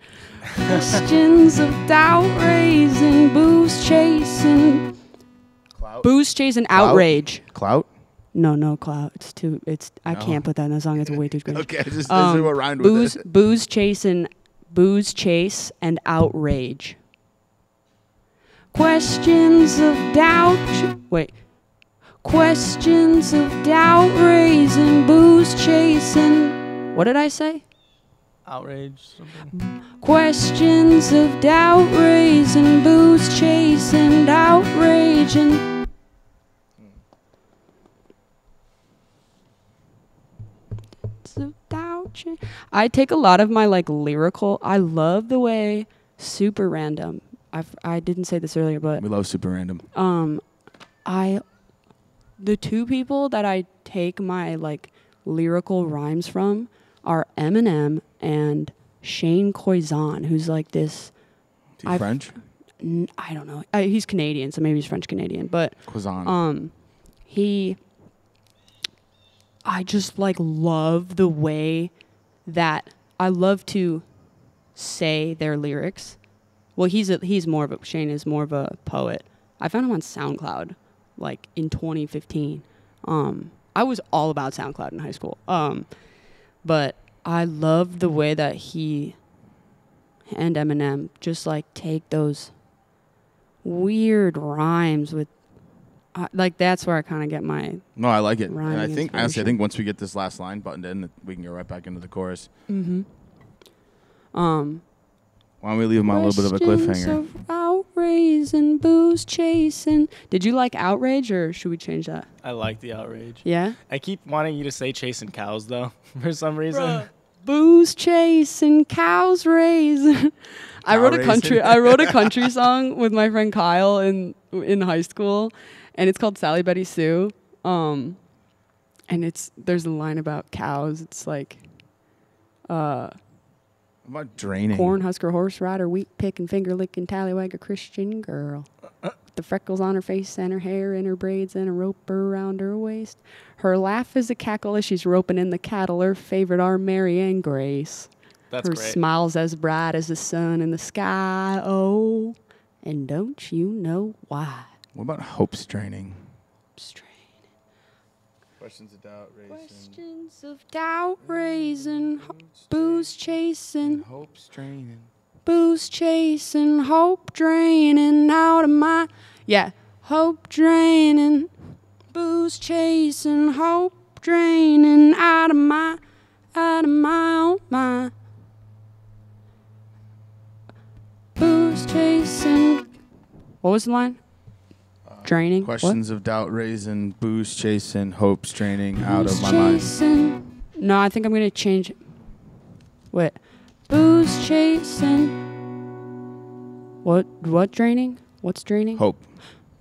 Questions of doubt, raising booze, chasing Clout? booze, chasing Clout? outrage. Clout? No, no clout. It's too. It's. I No. can't put that in a song. It's way too cringe. Okay, just this Um, what rhymed booze, with it. booze chasing booze chase, and outrage. Questions of doubt. Wait. Questions of doubt raising, booze chasing. What did I say? Outrage. Something. Questions of doubt raising, booze chasing, outraging. of doubt I take a lot of my like lyrical. I love the way super random. I I didn't say this earlier, but We love super random. um, I the two people that I take my like lyrical rhymes from are Eminem and Shane Coizon, who's like this. You I've- French? n- I don't know. Uh, he's Canadian, so maybe he's French Canadian, but Quazan. um, he. I just like love the way that I love to say their lyrics. Well, he's a, he's more of a Shane is more of a poet. I found him on SoundCloud, like in 2015. Um, I was all about SoundCloud in high school. Um, but I love the way that he and Eminem just like take those weird rhymes with uh, like that's where I kind of get my no, I like it. And I think honestly, I think once we get this last line buttoned in, we can go right back into the chorus. mm-hmm. um Why don't we leave them on a little bit of a cliffhanger? of outrage and booze chasing. Did you like outrage or should we change that? I like the outrage. Yeah. I keep wanting you to say chasing cows though, for some reason. Bruh. Booze chasing, cows raising. I Cow wrote a country. I wrote a country song with my friend Kyle in in high school, and it's called Sally Betty Sue. Um, and it's there's a line about cows. It's like, uh, What about draining? corn husker, horse rider, wheat picking, finger licking, tallywagger, Christian girl. With the freckles on her face and her hair in her braids and a rope around her waist. Her laugh is a cackle as she's roping in the cattle. Her favorite are Mary and Grace. That's her great. smile's as bright as the sun in the sky. Oh, and don't you know why? What about hope straining? Strain. Questions of doubt, raising. Questions of doubt raising, ho- booze chasing, hope straining. booze chasing, hope draining out of my yeah, hope draining, booze chasing, hope draining out of my out of my oh my booze chasing. What was the line? Draining. What? Questions of doubt raising, booze chasing, hope straining out of Booze my mind. No, I think I'm gonna change. it. Wait, booze chasing. What? What draining? What's draining? Hope.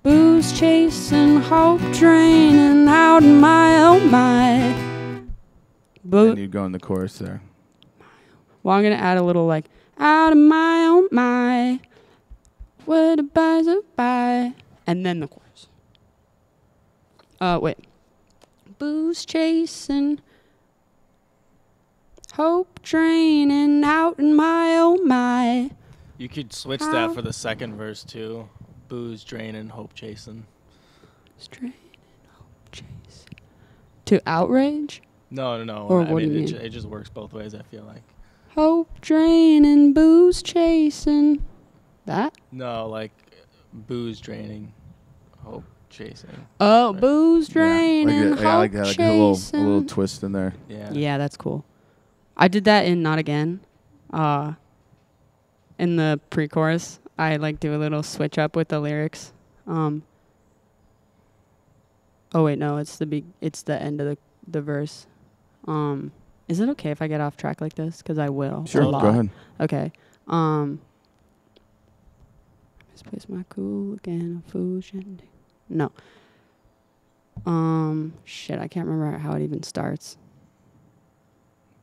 Booze chasing, hope draining out of my oh my. And you'd go in the chorus there. Well, I'm gonna add a little like out of my oh my. Where the buys are by, and then the chorus. Uh, wait. Booze chasing, hope draining out in my oh my. You could switch How- that for the second verse too. Booze draining, hope chasing. Straining, hope chasing. To outrage, No, no, no. Or I what do you it, ju- mean? it just works both ways. I feel like. hope draining, booze chasing. That? No, like booze draining, hope chasing. Oh, Right. booze Yeah, draining, like, yeah, I like hope that. Like a little, a little twist in there. Yeah. Yeah, that's cool. I did that in Not Again. Uh in the pre-chorus, I like do a little switch up with the lyrics. Um Oh wait, no, it's the big it's the end of the the verse. Um is it okay if I get off track like this cuz I will. Sure, go ahead. Okay. Um Misplaced my cool again, a fool shindig. No. Um shit, I can't remember how it even starts.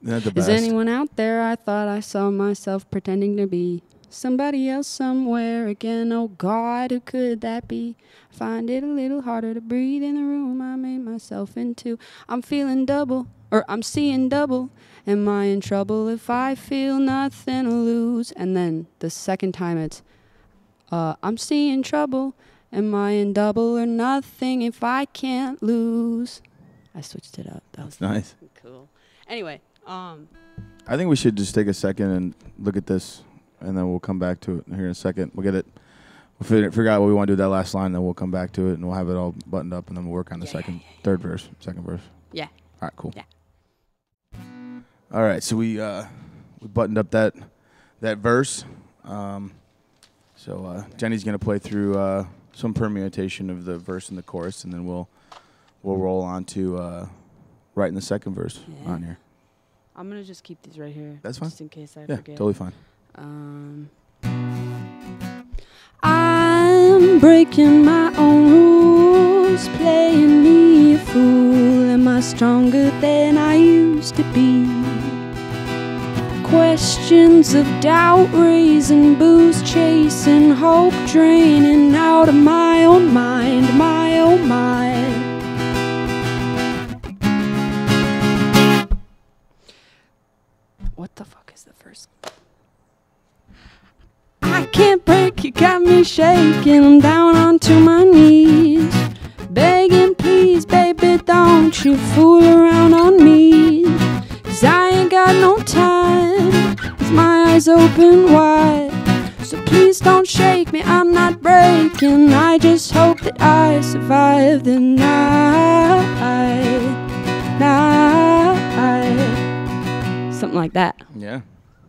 That the Is best? anyone out there? I thought I saw myself pretending to be somebody else somewhere again. Oh God, who could that be? Find it a little harder to breathe in the room I made myself into. I'm feeling double, or I'm seeing double. Am I in trouble if I feel nothing to lose? And then the second time it's, uh, I'm seeing trouble. Am I in double or nothing if I can't lose? I switched it up. That was nice. Cool. Anyway, um, I think we should just take a second and look at this, and then we'll come back to it here in a second. We'll get it. We'll figure, figure out what we want to do with that last line, then we'll come back to it, and we'll have it all buttoned up, and then we'll work on the Yeah, second, third verse, second verse. Yeah. All right, cool. Yeah. All right, so we uh, we buttoned up that that verse. Um, so uh, Jenny's gonna play through uh, some permutation of the verse and the chorus, and then we'll we'll roll on to uh, writing the second verse Yeah. on here. I'm gonna just keep these right here. That's fine. Just in case I Yeah, forget. totally fine. Um, I'm breaking my own rules, playing me a fool. Am I stronger than I used to be? Questions of doubt raising, booze chasing, hope draining out of my own mind, my own mind. What the fuck is the first? I can't break, you got me shaking. I'm down onto my knees. Begging, please, baby, don't you fool around on me. Cause I ain't got no time with my eyes open wide. So please don't shake me, I'm not breaking. I just hope that I survive the night. Night. Something like that. Yeah,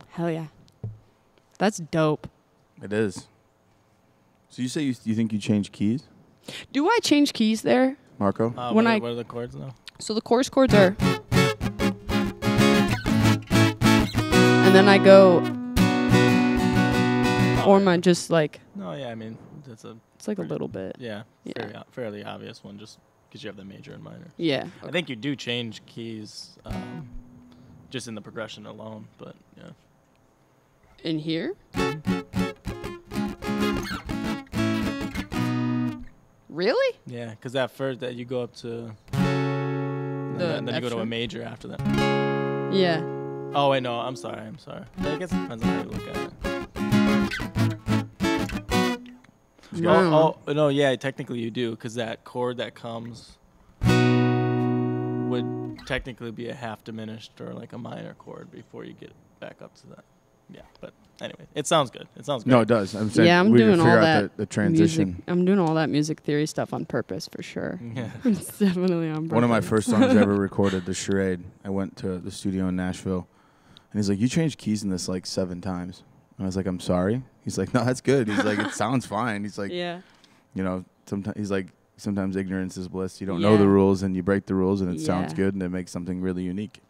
Hell yeah. That's dope. it is. So you say you, you think you change keys, Do I change keys there? Marco? Uh, When what, are, I- what are the chords now? So the chorus chords are. And then I go. Or am I just like. No, yeah, I mean that's a It's like a little bit. yeah, Yeah. Fairly, o- fairly obvious one, just because you have the major and minor. Yeah. I think you do change keys, um, just in the progression alone. But yeah, In here? Really? yeah, because that first that you go up to, and The then, then you go to a major after that. Yeah. Oh wait, no, I'm sorry, I'm sorry. I guess it depends on how you look at it. No. Oh, oh no, yeah, technically you do, because that chord that comes would technically be a half diminished or like a minor chord before you get back up to that. Yeah, but anyway, it sounds good. It sounds good. No, it does. I'm saying Yeah, I'm we can doing all out that the, the transition. Music. I'm doing all that music theory stuff on purpose for sure. Yeah. it's definitely on purpose. One of my first songs I ever recorded, the charade. I went to the studio in Nashville, and he's like, "You changed keys in this like seven times." And I was like, "I'm sorry." He's like, "No, that's good." He's like, "It sounds fine." He's like, yeah. you know, sometimes he's like, sometimes ignorance is bliss. You don't know the rules, and you break the rules, and it sounds good, and it makes something really unique.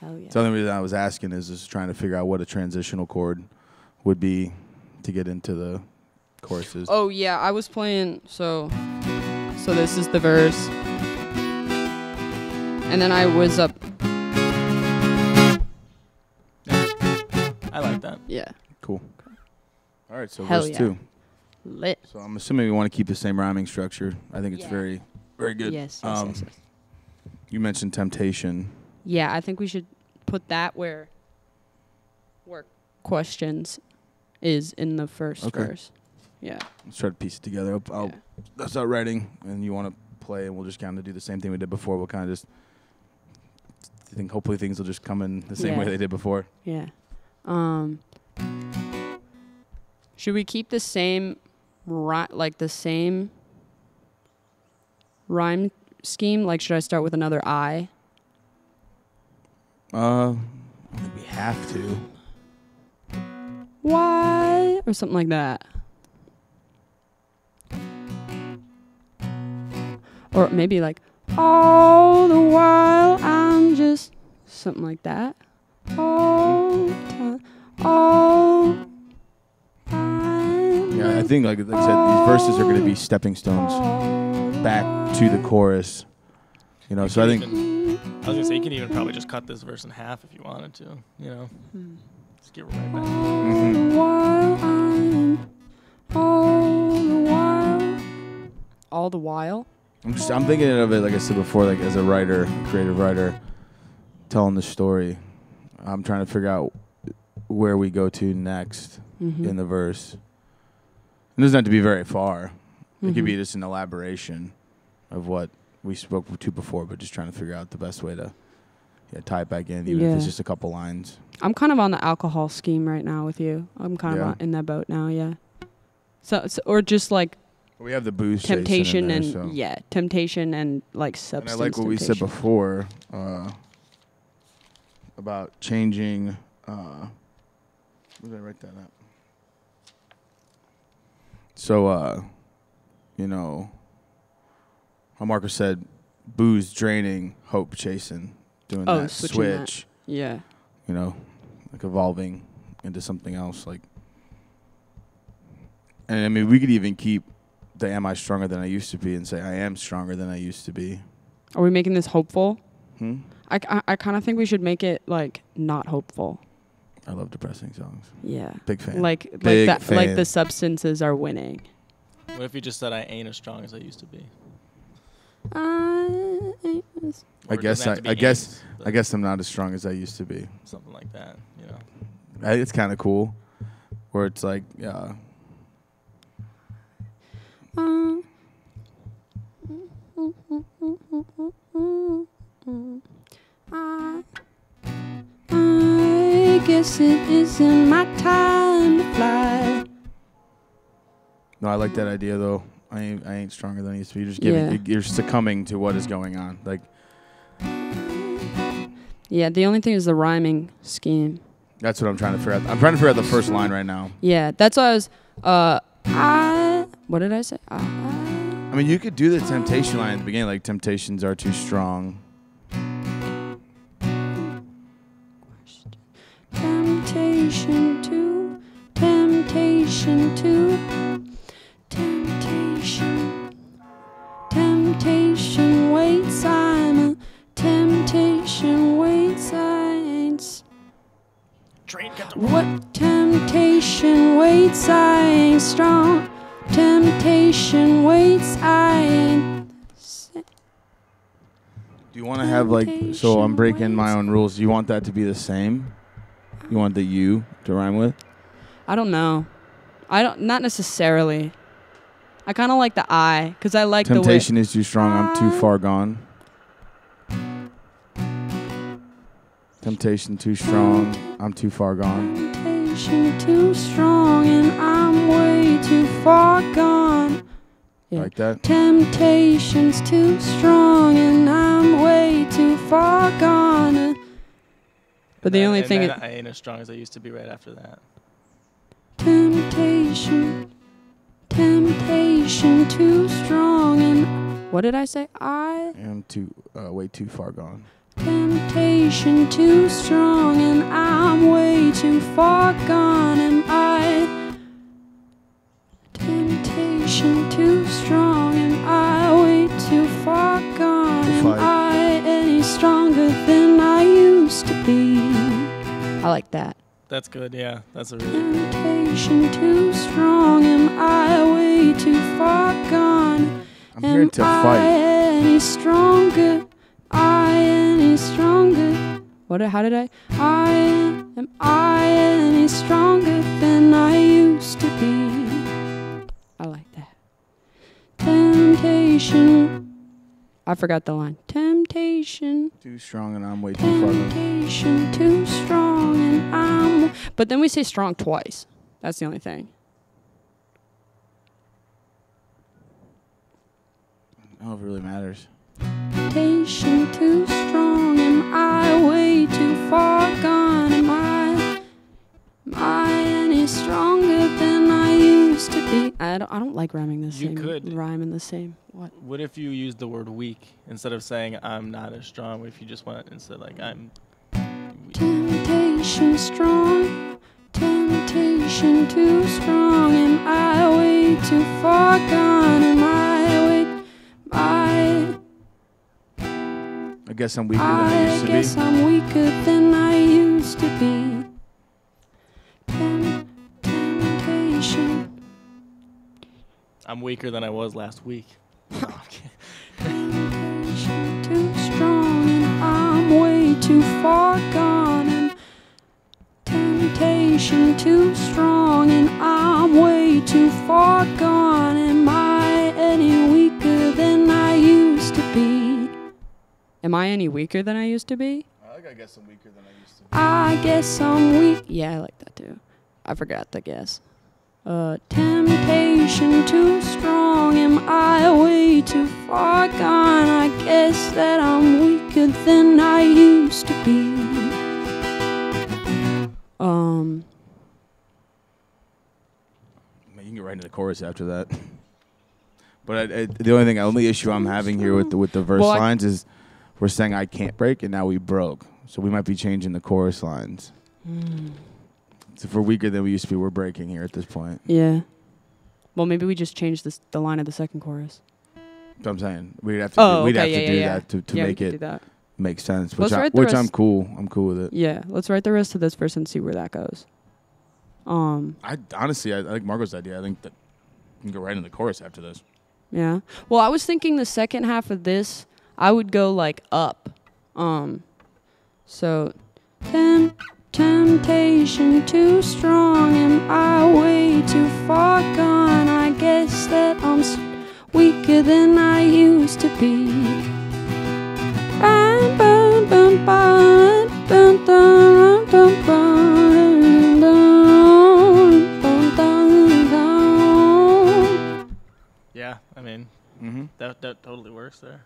Hell yeah. So the only reason I was asking is just trying to figure out what a transitional chord would be to get into the courses. Oh yeah, I was playing so so this is the verse. And then I was up I like that. yeah, Cool. All right, so Hell verse yeah. two. lit. So I'm assuming we want to keep the same rhyming structure. I think it's Yeah. very, very good. Yes, yes, Um, yes, yes. You mentioned temptation. Yeah, I think we should put that where where questions is in the first Okay. verse. Yeah. Let's try to piece it together. I'll, I'll yeah. start writing, and you want to play, and we'll just kind of do the same thing we did before. We'll kind of just I think hopefully things will just come in the same way Yeah. they did before. Yeah. Um Should we keep the same like the same rhyme scheme? Like should I start with another I? Uh, we have to. Why or something like that? Or maybe like all the while I'm just something like that. All time, all. Yeah, I think like, like I said, these verses are going to be stepping stones back to the chorus. You know, You so I think even- I was gonna say you can even probably just cut this verse in half if you wanted to. You know, Hmm. just get right back. Mhm. While all the while. All the while? I'm just I'm thinking of it like I said before, like as a writer, creative writer, telling the story. I'm trying to figure out where we go to next Mm-hmm. in the verse. It doesn't have to be very far. It could be Mhm. just an elaboration of what we spoke to before, but just trying to figure out the best way to yeah, tie it back in, even if it's just a couple lines. I'm kind of on the alcohol scheme right now with you. I'm kind Yeah. of in that boat now. Yeah. So, so or just like We have the booze chasing in temptation there, and so. yeah, temptation and like And substance. I like what we said temptation. before uh, about changing. Uh, where did I write that up? So, uh, you know, how Marcus said, booze draining, hope chasing, doing Oh, that switching that. switch. Yeah. You know, like evolving into something else. Like, and I mean, we could even keep the "Am I stronger than I used to be?" and say, "I am stronger than I used to be." Are we making this hopeful? Hmm? I, I, I kind of think we should make it like not hopeful. I love depressing songs. Yeah. Big fan. Like Big like that like the substances are winning. What if you just said I ain't as strong as I used to be? I I Or it guess doesn't I, I guess I guess I'm not as strong as I used to be. something like that. You know. I, it's kind of cool, where it's like, uh, Uh, I, I guess it isn't my time to fly. no, I like that idea though. I ain't, I ain't stronger than I used to be. You're just giving, Yeah. you're succumbing to what is going on. Like Yeah, the only thing is the rhyming scheme. that's what I'm trying to figure out. I'm trying to figure out the first line right now. Yeah, that's why I was. Uh, I. What did I say? I, I mean, you could do the temptation line at the beginning, like temptations are too strong. Temptation to, temptation to, temptation, temptation waits. I'm a temptation waits. I ain't. What temptation waits? I ain't strong. Temptation waits. I ain't. Do you want to have like so? I'm breaking my own rules. Do you want that to be the same? You want the U to rhyme with? I don't know. I don't. Not necessarily. I kind of like the I because I like the. Temptation is too strong. I'm too far gone. Temptation too strong. I'm too far gone. Temptation too strong and I'm way too far gone. Yeah. Like that. Temptation's too strong and I'm way too far gone. But the only and thing, then is I ain't as strong as I used to be right after that. temptation, temptation too strong and what did I say? I I'm too uh, way too far gone. temptation too strong and I'm way too far gone and I temptation too strong and I way too far gone and fight. I I mm. like that. That's good. Yeah, that's a really good. Temptation too strong and I way too far gone. I'm here Am to I fight. any stronger? I any stronger? What? How did I? I am I any stronger than I used to be? I like that. Temptation. I forgot the line. Temptation. Too strong and I'm way too far gone. Temptation too strong and I'm. But then we say strong twice. That's the only thing. I don't know if it really matters. Temptation too strong, am I way too far gone? Am I, am I any stronger than used to be? I don't, I don't like rhyming the You same. could. rhyme in the same. What? What if you used the word weak instead of saying I'm not as strong? What if you just went and said like I'm weak? Temptation strong, temptation too strong. Am I way too far gone? Am I way, I, I guess I'm weaker than I I used to guess be. I'm weaker than I used to be. I'm weaker than I was last week. I'm too strong, and I'm way too far gone. And temptation too strong, and I'm way too far gone. Am I any weaker than I used to be? Am I any weaker than I used to be? I like like I guess I'm weaker than I used to. I guess I'm weak. Yeah, I like that too. I forgot the guess. Uh, temptation too strong. Am I way too far gone? I guess that I'm weaker than I used to be. Um, You can get right into the chorus after that. But I, I, the only thing, only issue I'm having here with the, with the verse Well, I- lines is we're saying I can't break, and now we broke. So we might be changing the chorus lines. So if we're weaker than we used to be, we're breaking here at this point. yeah. Well, maybe we just change this, the line of the second chorus. That's what I'm saying we'd have to Oh, do, we'd okay, have to yeah, do yeah, that to, to make it make sense. Which, Let's I, which I'm cool. I'm cool with it. Yeah, let's write the rest of this verse and see where that goes. Um, I honestly, I, I like Margot's idea. I think that we can go right into the chorus after this. Yeah. Well, I was thinking the second half of this, I would go like up. Um. So, tem- temptation too strong? Am I way too far gone? I guess that I'm weaker than I used to be. Yeah, I mean, mm-hmm. that that totally works there.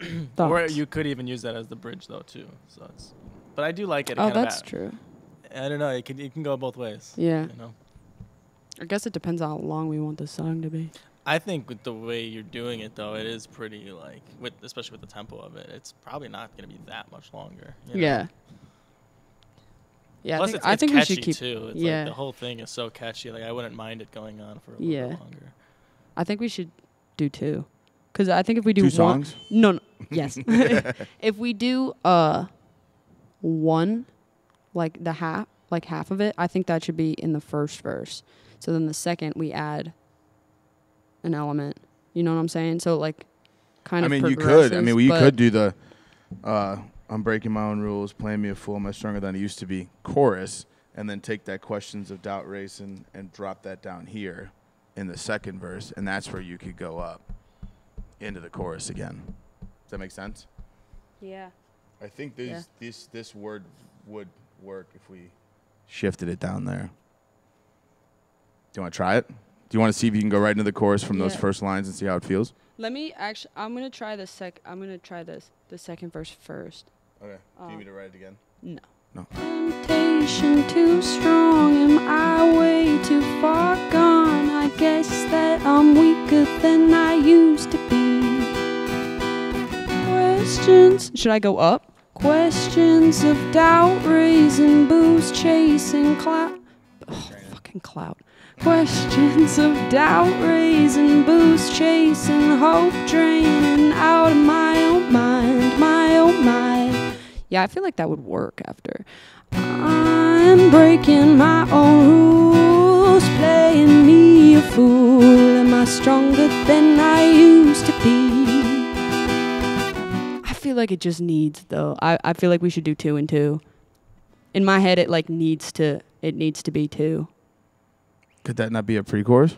or you could even use that as the bridge though too. So it's but I do like it. Oh, kind of that's at- true. I don't know. It can it can go both ways. Yeah. You know. I guess it depends on how long we want the song to be. I think with the way you're doing it though, it is pretty like with especially with the tempo of it, it's probably not going to be that much longer. you know? Yeah. Yeah, Plus, I think, it's, I it's think we catchy should keep. too. It's yeah. like the whole thing is so catchy. Like I wouldn't mind it going on for a little Yeah. bit longer. I think we should do two, because I think if we do Two one, songs. no, no yes, if we do uh one, like the half, like half of it, I think that should be in the first verse. So then the second we add an element. You know what I'm saying? So like, kind I of. I mean, you could. I mean, we but- could do the uh, "I'm breaking my own rules, playing me a fool, am I stronger than I used to be" chorus, and then take that questions of doubt race and, and drop that down here in the second verse, and that's where you could go up into the chorus again. Does that make sense? Yeah. I think this Yeah. this this word would work if we shifted it down there. Do you want to try it? Do you want to see if you can go right into the chorus from those Yeah. first lines and see how it feels? Let me actually. I'm gonna try the sec. I'm gonna try this. The second verse first. Okay. Do you uh, want me to write it again? No. No. Temptation too strong. Am I way too far gone? I guess that I'm weaker than I used to be. Questions. Should I go up? Questions of doubt raising, booze chasing, clout. Oh, fucking clout. Questions of doubt raising, booze chasing, hope draining out of my own mind, my own mind. Yeah, I feel like that would work after. I'm breaking my own rules, playing me a fool. Am I stronger than I used to be? I feel like it just needs though. I, I feel like we should do two and two. In my head, it like needs to it needs to be two. Could that not be a pre-chorus?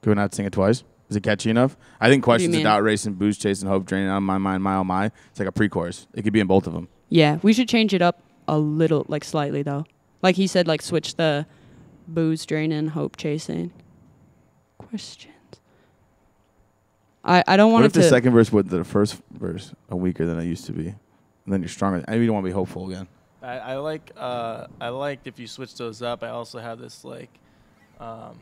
Could we not sing it twice? Is it catchy enough? I think questions mean? about racing, booze chasing, hope draining out of my mind, my oh my. It's like a pre-chorus. It could be in both of them. Yeah, we should change it up a little, like slightly though. Like he said, like switch the booze draining, hope chasing. Questions. I I don't What want if it the second verse with the first verse are weaker than I used to be, and then you're stronger? I mean, you don't want to be hopeful again. I, I like uh, I liked if you switch those up. I also have this like, um,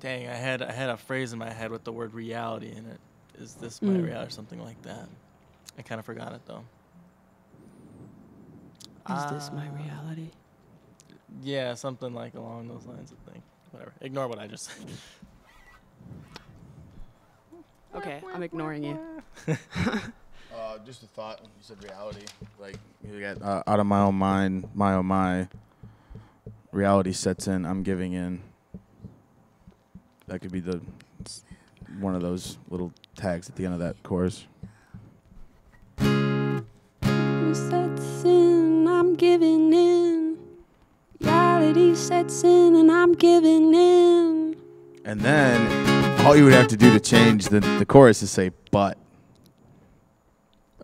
dang, I had I had a phrase in my head with the word reality in it. Is this my Mm. reality or something like that? I kind of forgot it though. Is this my Uh, reality? Yeah, something like along those lines. I think. Whatever. Ignore what I just said. Okay, I'm ignoring you. Uh, just a thought. You said reality. Like you get uh, out of my own mind, my oh my. Reality sets in. I'm giving in. That could be the one of those little tags at the end of that chorus. Sets in, I'm giving in. Reality sets in, and I'm giving in. And then all you would have to do to change the, the chorus is say but.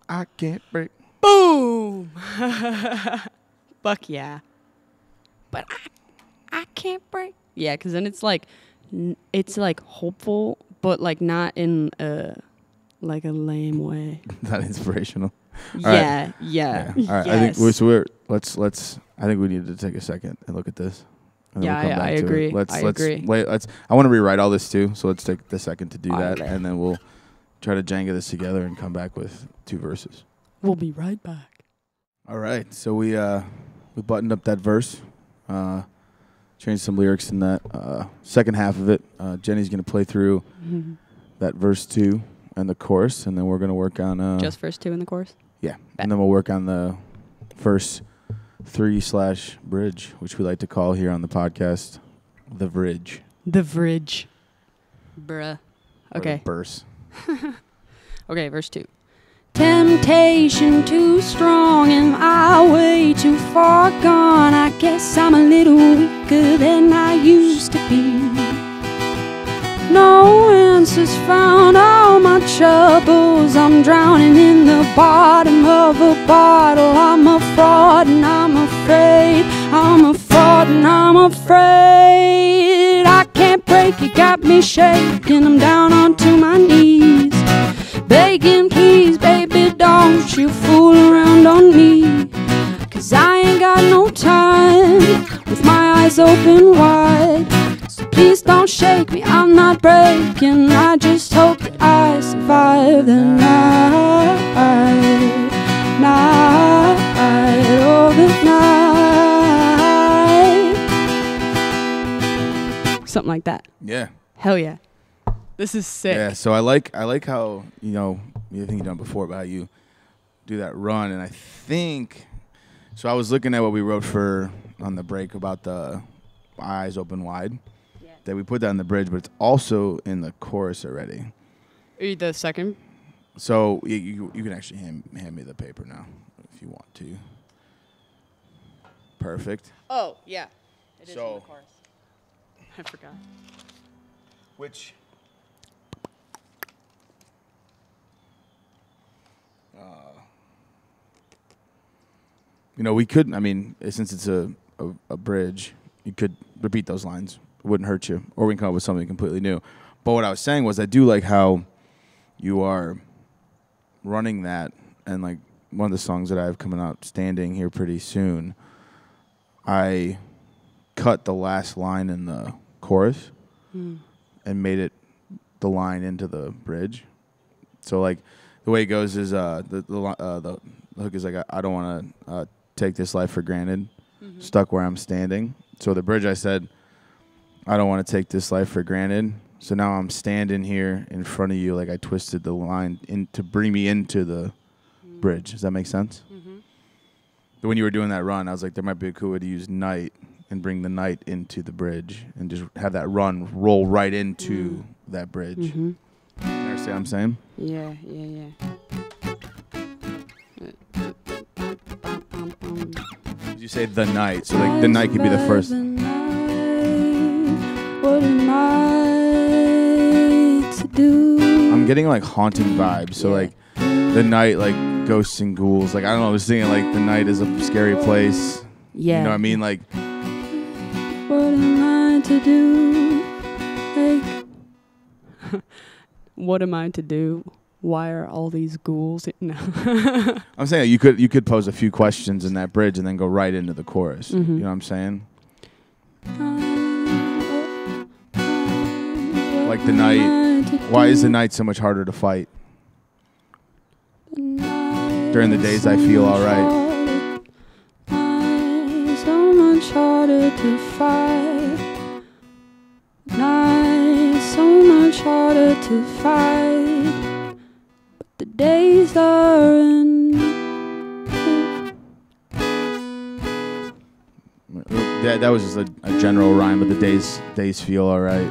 I can't break. Boom. Fuck yeah. But I, I can't break. Yeah, because then it's like, it's like hopeful, but like not in a like a lame way. Not inspirational. right. yeah, yeah. All right. I think we're, so we're let's let's. I think we need to take a second and look at this. Yeah, I- I agree. Let's I let's agree. wait. Let's. I want to rewrite all this too. So let's take the second to do that, and then we'll try to Jenga this together and come back with two verses. We'll be right back. All right. So we uh we buttoned up that verse. Uh, changed some lyrics in that uh, second half of it. Uh, Jenny's gonna play through that verse two and the chorus, and then we're gonna work on uh, Just first two in the course. yeah, and then we'll work on the first three slash bridge, which we like to call here on the podcast the bridge. The bridge. Bruh. Okay. verse. Okay, verse 2. Temptation too strong and I way too far gone. I guess I'm a little weaker than I used to be. No answers found, all my troubles. I'm drowning in the bottom of a bottle. I'm a fraud and I'm afraid. I'm a fraud and I'm afraid. I can't break it, got me shaking. I'm down onto my knees. Begging, please, baby, don't you fool around on me. Cause I ain't got no time with my eyes open wide. So please don't shake me, I'm not breaking. I just hope that I survive the night. Night, oh, the night. Something like that. Yeah. Hell yeah. This is sick. Yeah. So I like I like how you know I think you've done before, but how you do that run, and I think so. I was looking at what we wrote for on the break about the eyes open wide. Yeah. That we put that in the bridge, but it's also in the chorus already. Are you The second So you, you, you can actually hand, hand me the paper now if you want to. Perfect. Oh, yeah. It is in the chorus. I forgot. Which? Uh, you know, we could. I mean, since it's a, a a bridge, you could repeat those lines. Wouldn't hurt you, or we can come up with something completely new. But what I was saying was, I do like how you are running that, and like one of the songs that I have coming out standing here pretty soon. I cut the last line in the chorus and made it the line into the bridge. So like the way it goes is uh the the, uh, the hook is like I, I don't want to uh, take this life for granted, stuck where I'm standing. So the bridge I said I don't want to take this life for granted. So now I'm standing here in front of you like I twisted the line in to bring me into the mm-hmm. bridge. Does that make sense? Mm-hmm. When you were doing that run, I was like, there might be a cool way to use night and bring the night into the bridge and just have that run roll right into mm. that bridge. Mm-hmm. You understand what I'm saying? Yeah, yeah, yeah. You say the night, so like the night could be the first. What am I to do? I'm getting like haunting vibes. So Yeah. like the night, like ghosts and ghouls. Like I don't know. I was thinking like the night is a scary place. yeah. You know what I mean? Like What am I to do? Like, what am I to do? Why are all these ghouls? No. I'm saying, you could you could pose a few questions in that bridge and then go right into the chorus. Mhm. You know what I'm saying? Like the night. Why is the night so much harder to fight? During the days I feel alright. So much harder to fight. Night, so much harder to fight. But the days are in. That, that was just a, a general rhyme, but the days days feel all right.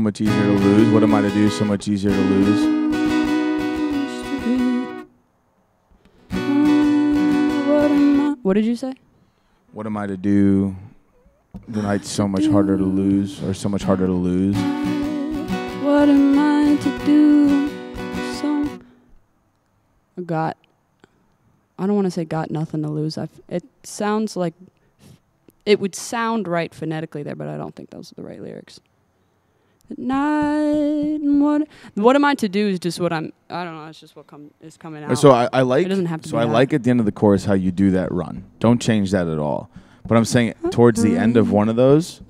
So much harder. What did I? So much easier to lose. What am I to do? So much easier to lose. What did you say? What am I to do? The night's so much harder to lose, or so much harder to lose. What am I to do? So I got. I don't want to say got nothing to lose. I it sounds like it would sound right phonetically there, but I don't think those are the right lyrics. At night, and what what am I to do is just what I'm. I don't know. It's just what come is coming out. So I, I like. It doesn't have to So I that. like at the end of the chorus how you do that run. Don't change that at all. But I'm saying towards the end of one of those,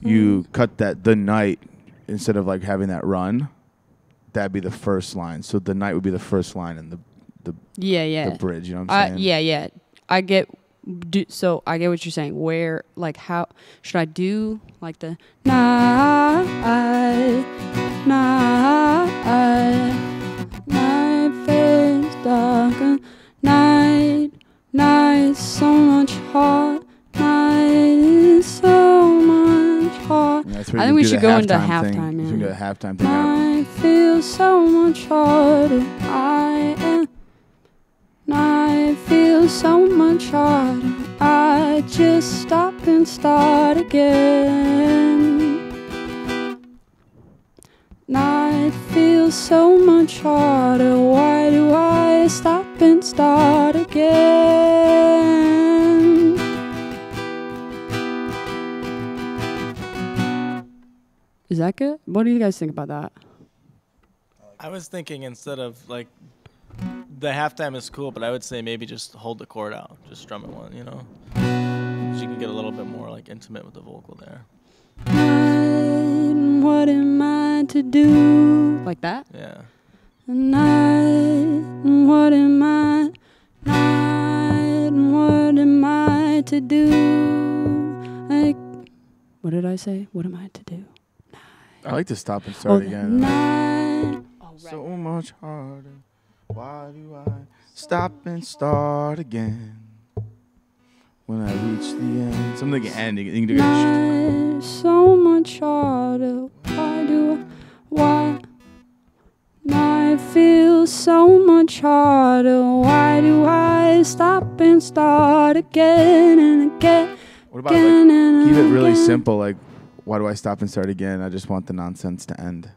you cut that the night instead of like having that run. That'd be the first line. So the night would be the first line in the the yeah, yeah. the bridge. You know what I'm saying? yeah, yeah. I get. Do, so I get what you're saying. Where, like, how should I do like the uh, night, night, night face darker, night, night so much hot, night is so much. Yeah, where I think we should go into halftime thing. halftime, You can yeah. do a halftime thing. I feel so much harder. I am. I feel so much harder. I just stop and start again. I feel so much harder. Why do I stop and start again? Is that good? What do you guys think about that? I was thinking instead of like the halftime is cool, but I would say maybe just hold the chord out, just strum it one, you know. 'Cause you can get a little bit more like intimate with the vocal there. Night, what am I to do? Like that? Yeah. Night, what am I? Night, what am I to do? Like, what did I say? What am I to do? I like to stop and Oh, start the again. Night. Oh, So much harder. Why do I stop and start again? When I reach the end. Something like end. You can do it. Night, so much harder. Why do I? Why? I feel so much harder. Why do I stop and start again and again? What about like, again and keep it really again? simple? Like, why do I stop and start again? I just want the nonsense to end.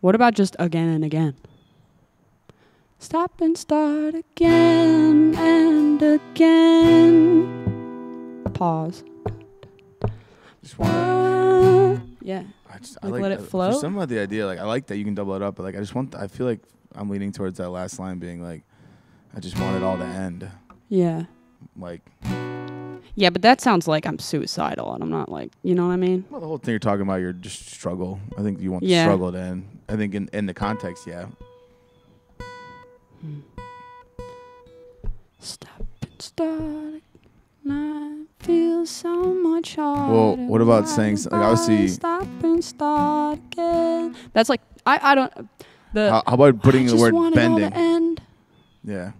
What about just again and again? Stop and start again and again. Pause. Just want. Ah, yeah. I just I Like, like let it that- flow? For some of the idea, like I like that you can double it up, but like I just want. I feel like I'm leaning towards that last line being like, I just want it all to end. Yeah. Like, Yeah, but that sounds like I'm suicidal and I'm not like, you know what I mean? well, the whole thing you're talking about, you're just struggle. I think you want the struggle to end. I think in in the context, yeah. Stop and start. I feel so much harder. Well, what about Why saying like, obviously- Stop and start again. That's like I I don't the How, how about putting I the just word want it all bending? Yeah.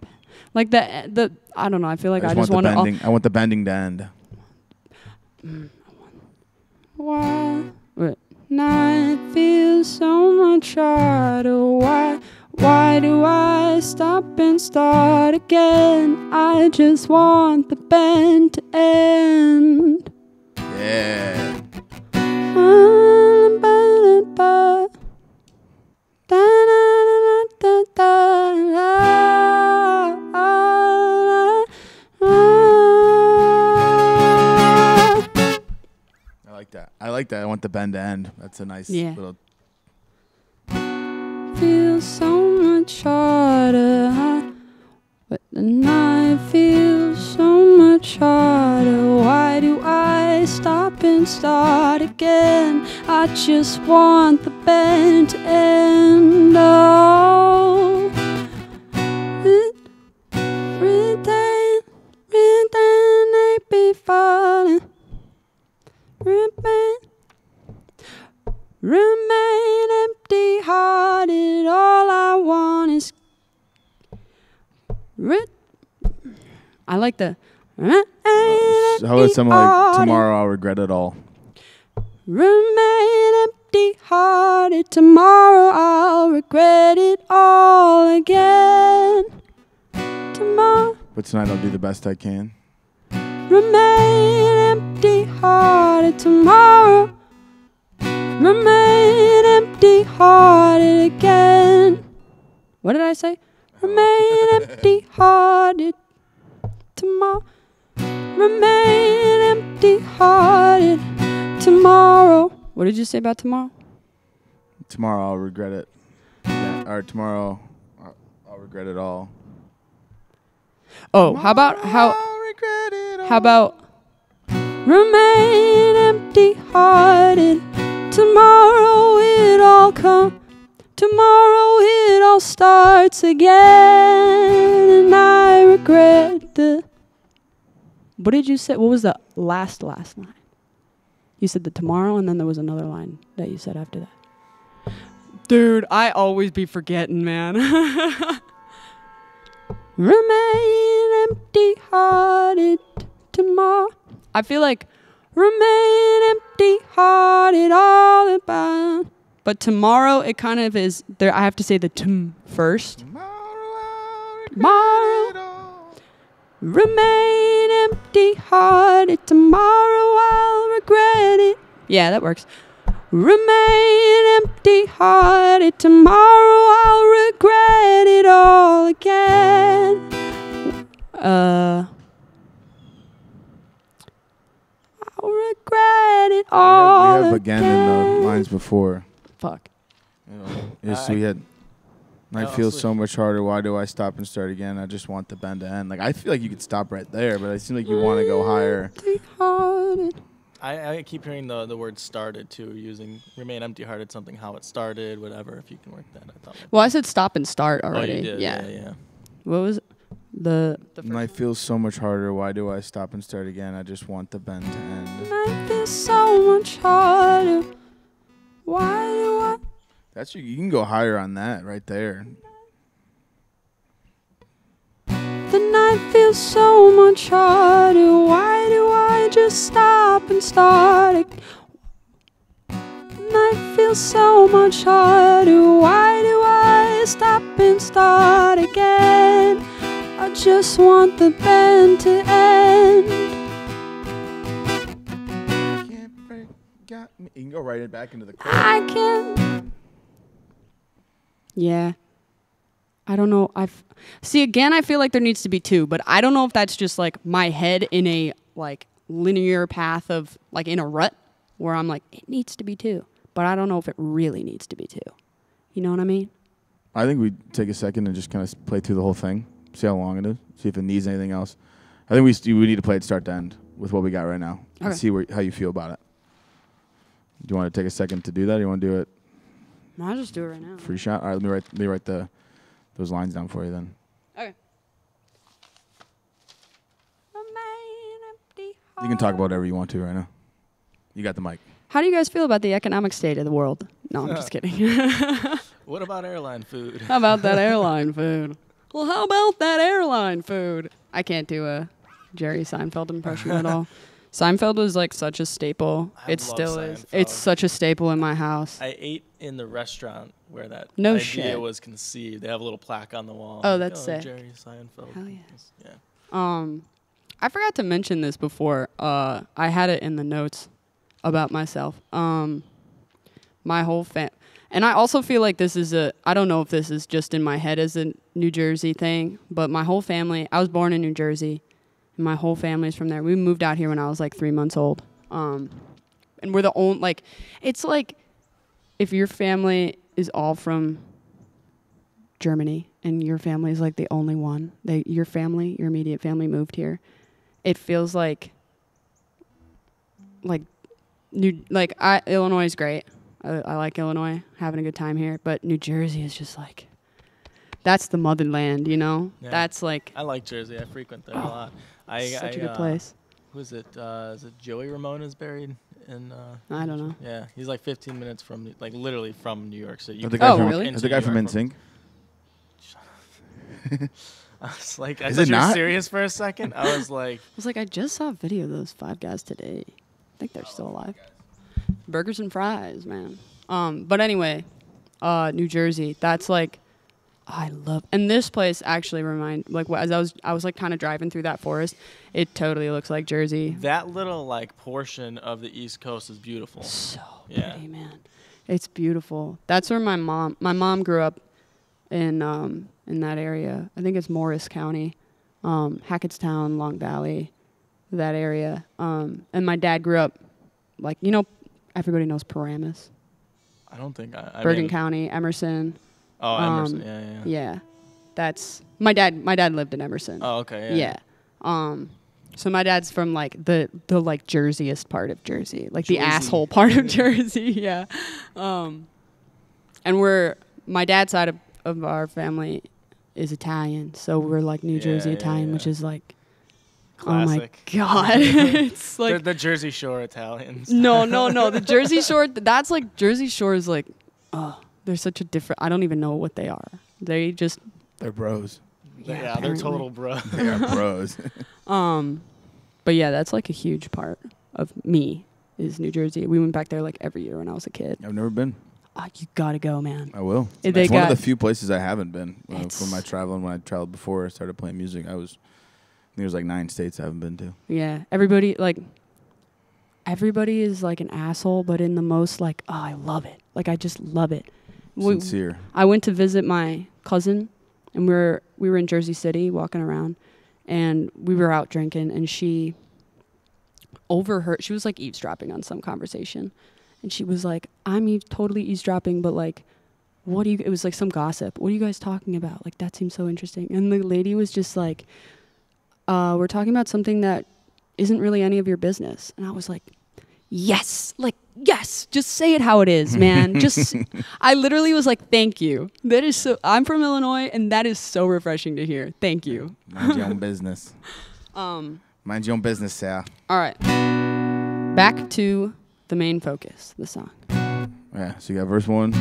Like the the I don't know. I feel like I I just, just, want want the all. Oh. bending. I want the bending to end. Mm, why? Wait. Night feels so much harder. Why? Why do I stop and start again? I just want the bend to end. Yeah. I like that. I like that. I want the bend to end. That's a nice Yeah. little. Feels so much harder. But the night feels so much harder. Why do I stop and start again? I just want the bend to end. Oh, retain, retain, they be falling. Remain, remain empty hearted. All I want is. I like the. Remain uh, How about something like tomorrow I'll regret it all? Remain empty hearted. Tomorrow I'll regret it all again. Tomorrow But tonight I'll do the best I can. remain empty hearted. Tomorrow remain empty hearted again. What did I say? Remain empty hearted. Tomorrow remain empty hearted. Tomorrow. What did you say about tomorrow? Tomorrow I'll regret it. Yeah, or tomorrow I'll, I'll regret it all. Oh, how about how I'll regret it all. how about remain empty hearted tomorrow it all come tomorrow it all starts again and I regret the What did you say? What was the last last line? You said the tomorrow and then there was another line that you said after that. Dude, I always be forgetting, man. Remain empty hearted tomorrow. I feel like remain empty hearted all time. But tomorrow it kind of is there I have to say the tum first. Tomorrow Tomorrow. Remain empty hearted tomorrow I'll regret it. Yeah, that works. Remain empty hearted tomorrow I'll regret it all again. Uh I'll regret it We all have, we have again in the lines before. Fuck. You know, yes, I- we had. Night No, feels I'll so much harder. Why do I stop and start again? I just want the bend to end. Like I feel like you could stop right there, but it seems like you want to go higher. Empty hearted. I, I keep hearing the, the word started too, using remain empty hearted, something how it started, whatever. If you can work that, I thought. Well, I said stop and start oh, already. you did. yeah. yeah, yeah. What was the the first Night feels so much harder. Why do I stop and start again? I just want the bend to end. Life is so much harder. Why do I? That's you. You can go higher on that right there. The night feels so much harder. Why do I just stop and start? ag- The night feels so much harder. Why do I stop and start again? I just want the band to end. Can't me. You can go right back into the chorus. I can. Yeah. I don't know. I see again. I feel like there needs to be two, but I don't know if that's just like my head in a like linear path of like in a rut where I'm like it needs to be two, but I don't know if it really needs to be two. You know what I mean? I think we take a second and just kind of play through the whole thing, see how long it is, see if it needs anything else. I think we st- we need to play it start to end with what we got right now and Okay. see where, how you feel about it. Do you want to take a second to do that? Or you want to do it I'll just do it right now. free shot? All right, let me write let me write the those lines down for you then. Okay. You can talk about whatever you want to right now. You got the mic. How do you guys feel about the economic state of the world? No, I'm just kidding. What about airline food? How about that airline food? Well, how about that airline food? I can't do a Jerry Seinfeld impression at all. Seinfeld was like such a staple. I it still is. It's such a staple in my house. I ate in the restaurant where that No idea shit. was conceived. They have a little plaque on the wall. Oh, like, that's sick. Jerry Seinfeld. Hell yeah. Yeah. Um, I forgot to mention this before. Uh, I had it in the notes about myself. Um, my whole fam, and I also feel like this is a. I don't know if this is just in my head as a New Jersey thing, but my whole family. I was born in New Jersey, and my whole family's from there. We moved out here when I was like three months old. Um, and we're the only like. It's like, if your family is all from Germany and your family is like the only one. They your family, your immediate family moved here. It feels like like New like I Illinois is great. I, I like Illinois, having a good time here, but New Jersey is just like that's the motherland, you know? Yeah. That's like I like Jersey. I frequent there a Oh, lot. I, such I, a good uh, place. Who is it? Uh, is it Joey Ramone is buried in? Uh, I don't know. Yeah, he's like 15 minutes from, like literally from New York City. You Is the guy Oh, from, really? is the guy New from York NSYNC? I was like, I Is thought it you were serious for a second. I was like, I was like, I just saw a video of those five guys today. I think they're still alive. Burgers and fries, man. Um, but anyway, uh, New Jersey. That's like, I love. And this place actually remind like as I was I was like kind of driving through that forest. It totally looks like Jersey. That little like portion of the East Coast is beautiful. So Yeah. pretty, man. It's beautiful. That's where my mom my mom grew up in um in that area. I think it's Morris County, um, Hackettstown, Long Valley, that area. Um, and my dad grew up like you know everybody knows Paramus, I don't think I. I Bergen mean, County, Emerson. Oh, Emerson. um, yeah, yeah, yeah. Yeah, that's my dad. My dad lived in Emerson. Oh, okay. yeah. Um, so my dad's from like the the like Jerseyest part of Jersey, like the asshole part of Jersey. Yeah. Um, and we're my dad's side of, of our family is Italian, so we're like New Yeah, Jersey yeah, Italian, yeah. which is like Classic. oh my god, it's like the Jersey Shore Italians. no, no, no. The Jersey Shore, that's like Jersey Shore is like, oh, they're such a different. I don't even know what they are. They just They're bros. yeah, Yeah, they're total bros. They are bros. Um, but yeah, that's like a huge part of me is New Jersey. We went back there like every year when I was a kid. I've never been. Oh, you gotta go, man. I will. They It's one of the few places I haven't been uh, It's- for my traveling. When I traveled before I started playing music, I was. There's like nine states I haven't been to. Yeah, everybody like everybody is like an asshole, but in the most like, oh, I love it. Like I just love it. We- Sincere. I went to visit my cousin, and we were we were in Jersey City walking around, and we were out drinking, and she overheard. She was like eavesdropping on some conversation, and she was like, "I'm eaves- totally eavesdropping, but like." What do you? It was like some gossip. What are you guys talking about? Like that seems so interesting. And the lady was just like, uh, "We're talking about something that isn't really any of your business." And I was like, "Yes, like yes, just say it how it is, man. just I literally was like, "Thank you." That is so. I'm from Illinois, and that is so refreshing to hear. Thank you. Mind your own business. Um. Mind your own business, Sal. All right. Back to the main focus, the song. Yeah. So you got verse one,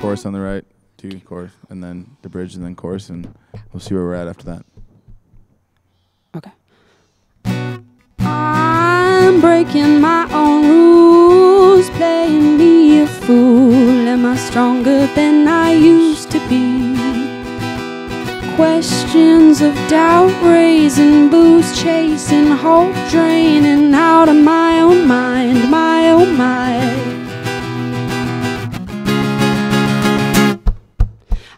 chorus on the right, two chorus, and then the bridge, and then chorus, and we'll see where we're at after that. Breaking my own rules, playing me a fool. Am I stronger than I used to be? Questions of doubt raising, booze chasing, hope draining out of my own mind, my own mind.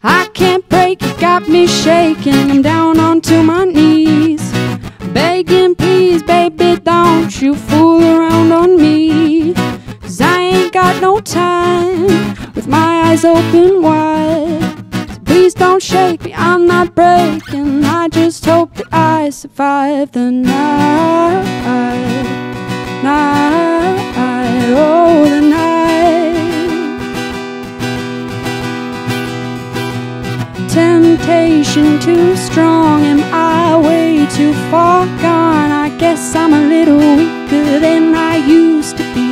I can't break it, got me shaking. I'm down onto my knees. Begging, please, baby, don't you fool around on me. Cause I ain't got no time with my eyes open wide. So please don't shake me, I'm not breaking. I just hope that I survive the night. Night, oh, the night. Temptation too strong, am I way too far gone? I guess I'm a little weaker than I used to be.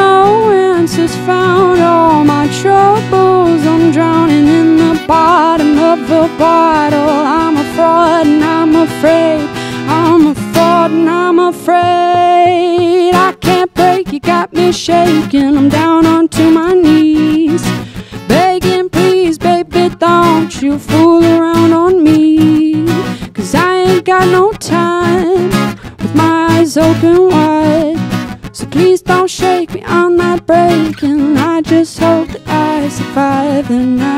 No answers found, all my troubles. I'm drowning in the bottom of a bottle. I'm a fraud and I'm afraid. I'm a fraud and I'm afraid. I can't break, you got me shaking. I'm down onto my knees. Got no time with my eyes open wide. So please don't shake me, I'm not breaking. I just hope that I survive the night.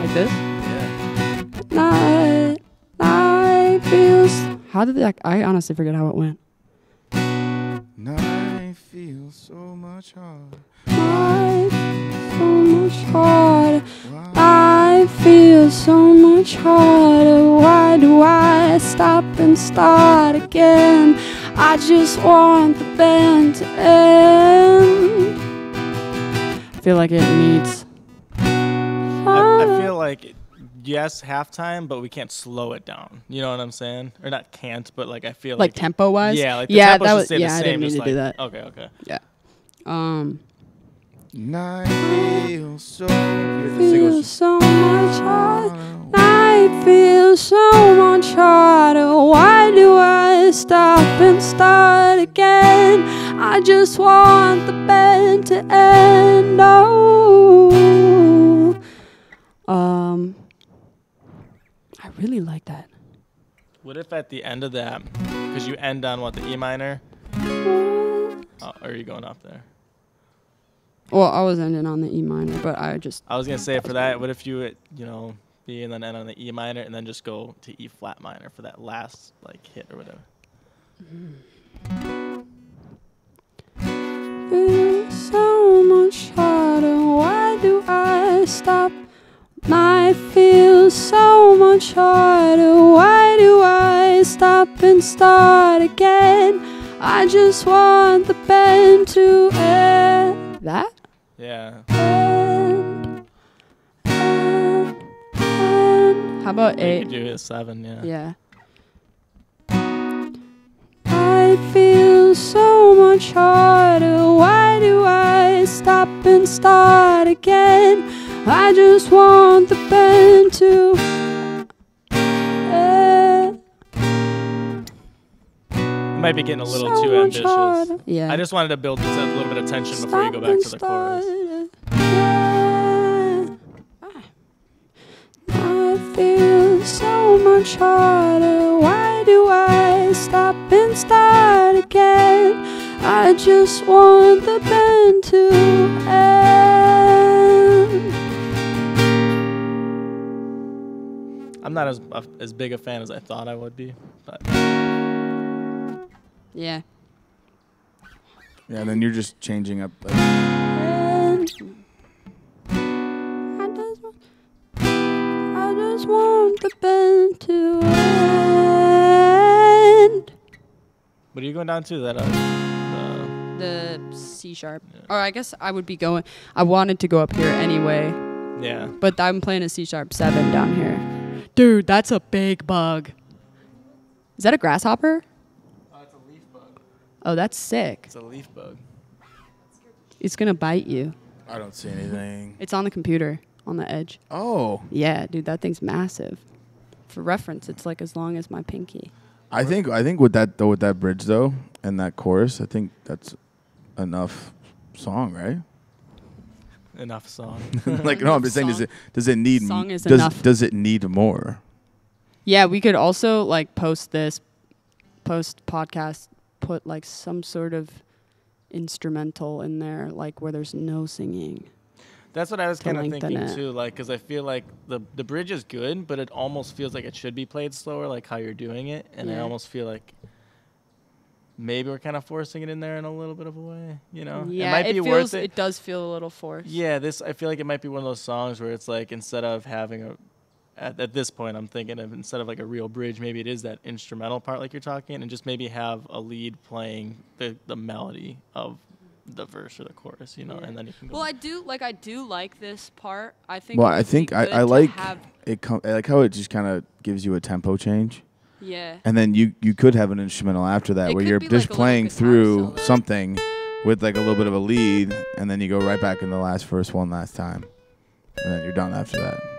Like this? Yeah. Night, night feels. How did that? I honestly forget how it went. Night feels so much harder. Night so much harder. Why? I feel so much harder. Why do I stop and start again? I just want the band to end. I feel like it needs. I, I feel like it- yes, halftime, but we can't slow it down. You know what I'm saying? Or not can't, but like I feel like like, tempo wise. Yeah, like the yeah, tempo that should was stay the yeah. I same, didn't mean to do that. Okay, okay. Yeah. Um. Night feel so. feel so much harder. I feel so much harder. Why do I stop and start again? I just want the band to end. Oh, um, I really like that. What if at the end of that, because you end on what the E minor? Oh, or are you going up there? Well, I was ending on the E minor, but I just I was gonna say for that, what if you, you know, B and then end on the E minor and then just go to E flat minor for that last like hit or whatever. Mm-hmm. feel so much harder. Why do I stop? I feel so much harder. Why do I stop and start again? I just want the band to end. That? Yeah. How about You eight? could do it seven, yeah. Yeah. I feel so much harder. Why do I stop and start again? I just want the band to. Might be getting a little So too ambitious. harder. Yeah. I just wanted to build just a little bit of tension before you go back to the chorus. start again. I feel so much harder. Why do I stop and start again? I just want the band to end. I'm not as uh, as big a fan as I thought I would be, but Yeah. Yeah, and then you're just changing up. Like, I just want, I just want the band to end. what are you going down to? That uh, The C sharp. Or I guess I would be going. I wanted to go up here anyway, yeah. but I'm playing a C sharp seven down here. Dude, that's a big bug. Is that a grasshopper? Oh, it's a leaf bug. Oh, that's sick. It's a leaf bug. It's gonna bite you. I don't see anything. It's on the computer on the edge. Oh, Yeah, dude, that thing's massive. For reference, it's like as long as my pinky. I think I think with that though with that bridge though and that chorus, I think that's enough song, right? Enough song. like no, I'm just saying, does it does it need song is does enough. does it need more? Yeah, we could also like post this, post podcast, put like some sort of instrumental in there, like where there's no singing. That's what I was kind of thinking it. too, like, because I feel like the the bridge is good, but it almost feels like it should be played slower, like how you're doing it, and I almost feel like maybe we're kind of forcing it in there in a little bit of a way, you know? yeah, it might be feels worth it. it does feel a little forced. Yeah, this I feel like it might be one of those songs where it's like instead of having a at, at this point I'm thinking of instead of like a real bridge, maybe it is that instrumental part like you're talking and just maybe have a lead playing the the melody of the verse or the chorus, you know, Yeah. and then you can go Well, I do like I do like this part. I think. Well, I think I, I like it. Com- I like how it just kind of gives you a tempo change, yeah. and then you you could have an instrumental after that It where you're just like playing through solo. something with like a little bit of a lead, and then you go right back in the last verse one last time, and then you're done after that.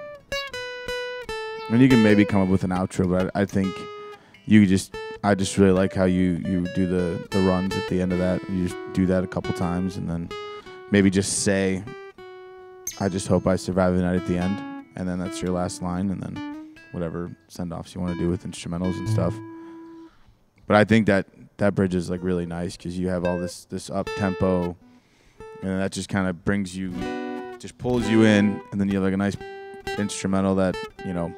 And you can maybe come up with an outro, but I, I think you just I just really like how you you do the the runs at the end of that. You just do that a couple times, and then maybe just say, "I just hope I survive the night" at the end, and then that's your last line, and then whatever send offs you want to do with instrumentals and stuff. But I think that that bridge is like really nice because you have all this this up tempo, and that just kind of brings you, just pulls you in, and then you have like a nice instrumental that you know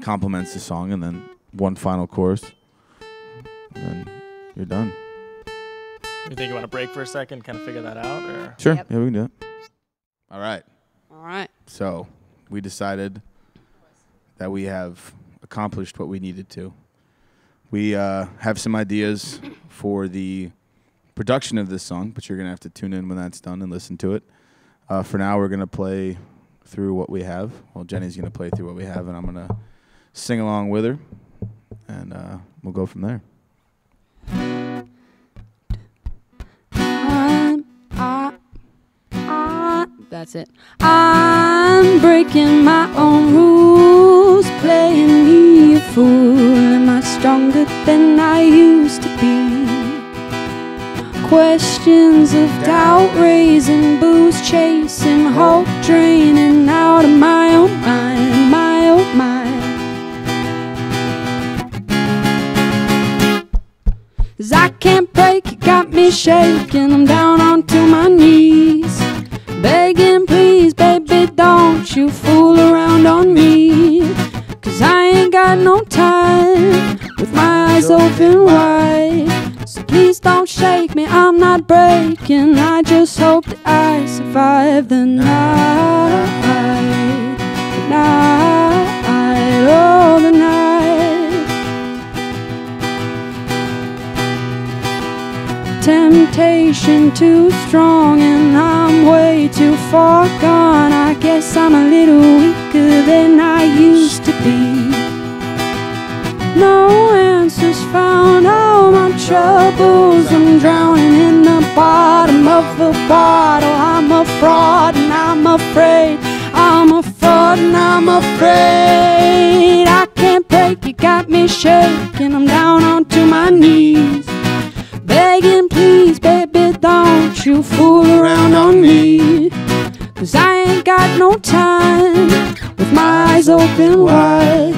complements the song, and then one final chorus, and then you're done. You think you want to break for a second, kind of figure that out, or Sure, Yep. yeah, we can do it. All right. All right. So we decided that we have accomplished what we needed to. We uh, have some ideas for the production of this song, but you're going to have to tune in when that's done and listen to it. Uh, for now, we're going to play through what we have. Well, Jenny's going to play through what we have, and I'm going to sing along with her, and uh, we'll go from there. I'm, I, I, that's it. I'm breaking my own rules, playing me a fool. Am I stronger than I used to be? questions of doubt raising, booze chasing, hope draining out of my own mind, Cause I can't break, it got me shaking. I'm down onto my knees. Begging, please, baby, don't you fool around on me. Cause I ain't got no time with my eyes open wide. So please don't shake me, I'm not breaking. I just hope that I survive the night. The night, oh, the night. Temptation too strong, and I'm way too far gone. I guess I'm a little weaker than I used to be. No answers found, all my troubles. I'm drowning in the bottom of a bottle. I'm a fraud and I'm afraid. I'm a fraud and I'm afraid. I can't break it, got me shaking. I'm down onto my knees. Begging, please, baby, don't you fool around on me. Cause I ain't got no time with my eyes open wide.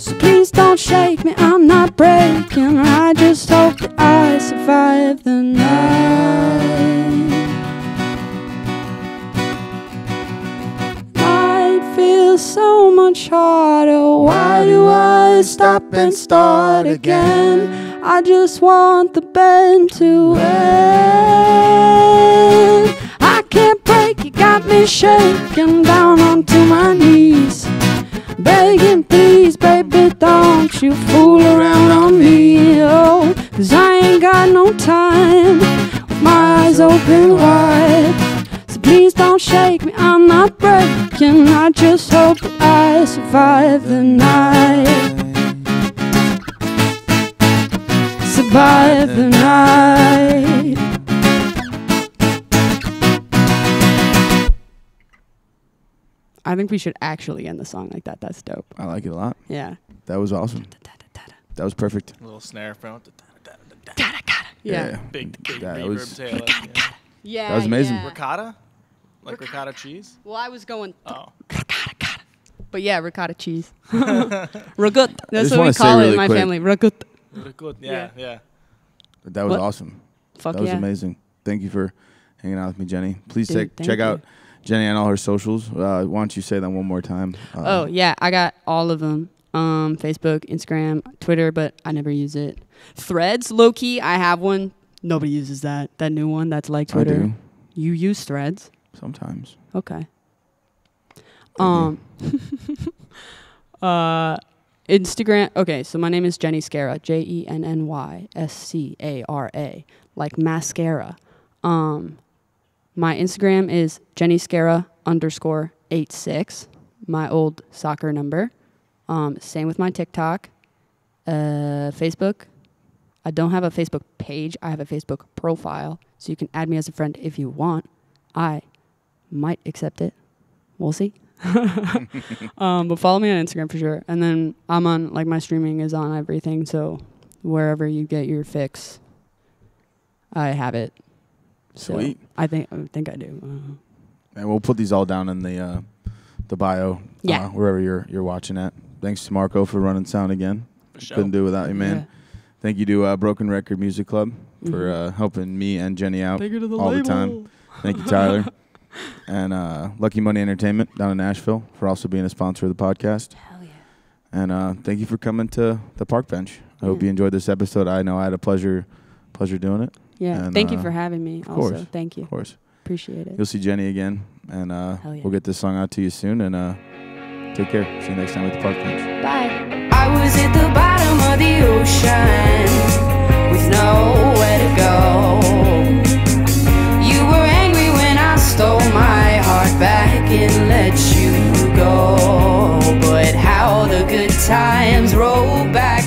So please don't shake me, I'm not breaking. I just hope that I survive the night. Night feels so much harder. Why do I stop and start again? I just want the bend to end. I can't break, you got me shaking down onto my knees. Begging, please, baby, don't you fool around on me. Oh, cause I ain't got no time with my eyes open wide. So please don't shake me, I'm not breaking. I just hope I survive the night. Survive the night. I think we should actually end the song like that. That's dope. I like it a lot. Yeah. That was awesome. That was perfect. A little snare front. Yeah. Big, big That reverb was- tail. end, yeah. Yeah. That was amazing. yeah. Ricotta? Like ricotta cheese? Well, I was going, Oh. but yeah, ricotta cheese. Ragut. That's what we wanna say call it in my quick- family. Ragut. Ricotta. Yeah, yeah. That was What? awesome. Fuck that was yeah. amazing. Thank you for hanging out with me, Jenny. Please Dude, check thank check you. out Jenny and all her socials. Uh, why don't you say that one more time? Uh, Oh yeah, I got all of them. Um, Facebook, Instagram, Twitter, but I never use it. Threads, low key, I have one. Nobody uses that. That new one that's like I Twitter. do You use Threads? sometimes. Okay. Um. uh, Instagram. Okay, so my name is Jenny Scara. J E N N Y S C A R A, like mascara. Um, my Instagram is Jenny Scara underscore eight six. My old soccer number. Um, same with my TikTok. Uh, Facebook. I don't have a Facebook page. I have a Facebook profile, so you can add me as a friend if you want. I might accept it. We'll see. um, but follow me on Instagram for sure. And then I'm on like my streaming is on everything, so wherever you get your fix, I have it. So Sweet. I think I think I do. Uh, And we'll put these all down in the uh, the bio. Yeah. Uh, wherever you're you're watching at. Thanks to Marco for running sound again. For sure. Couldn't do it without you, man. yeah. Thank you to uh, Broken Record Music Club for Mhm. uh, helping me and Jenny out Thank you to the all the time. Thank you, Tyler. and uh, Lucky Money Entertainment down in Nashville for also being a sponsor of the podcast. Hell yeah. And uh, thank you for coming to the Park Bench. I hope you enjoyed this episode. I know I had a pleasure pleasure doing it. Yeah. And, Thank you uh, for having me. of Also, course. thank you. Of course. Appreciate it. You'll see Jenny again. And uh, yeah. we'll get this song out to you soon. And uh, take care. See you next time at the Park Bench. Bye. I was at the bottom of the ocean with nowhere to go. Stole my heart back and let you go. But how the good times roll back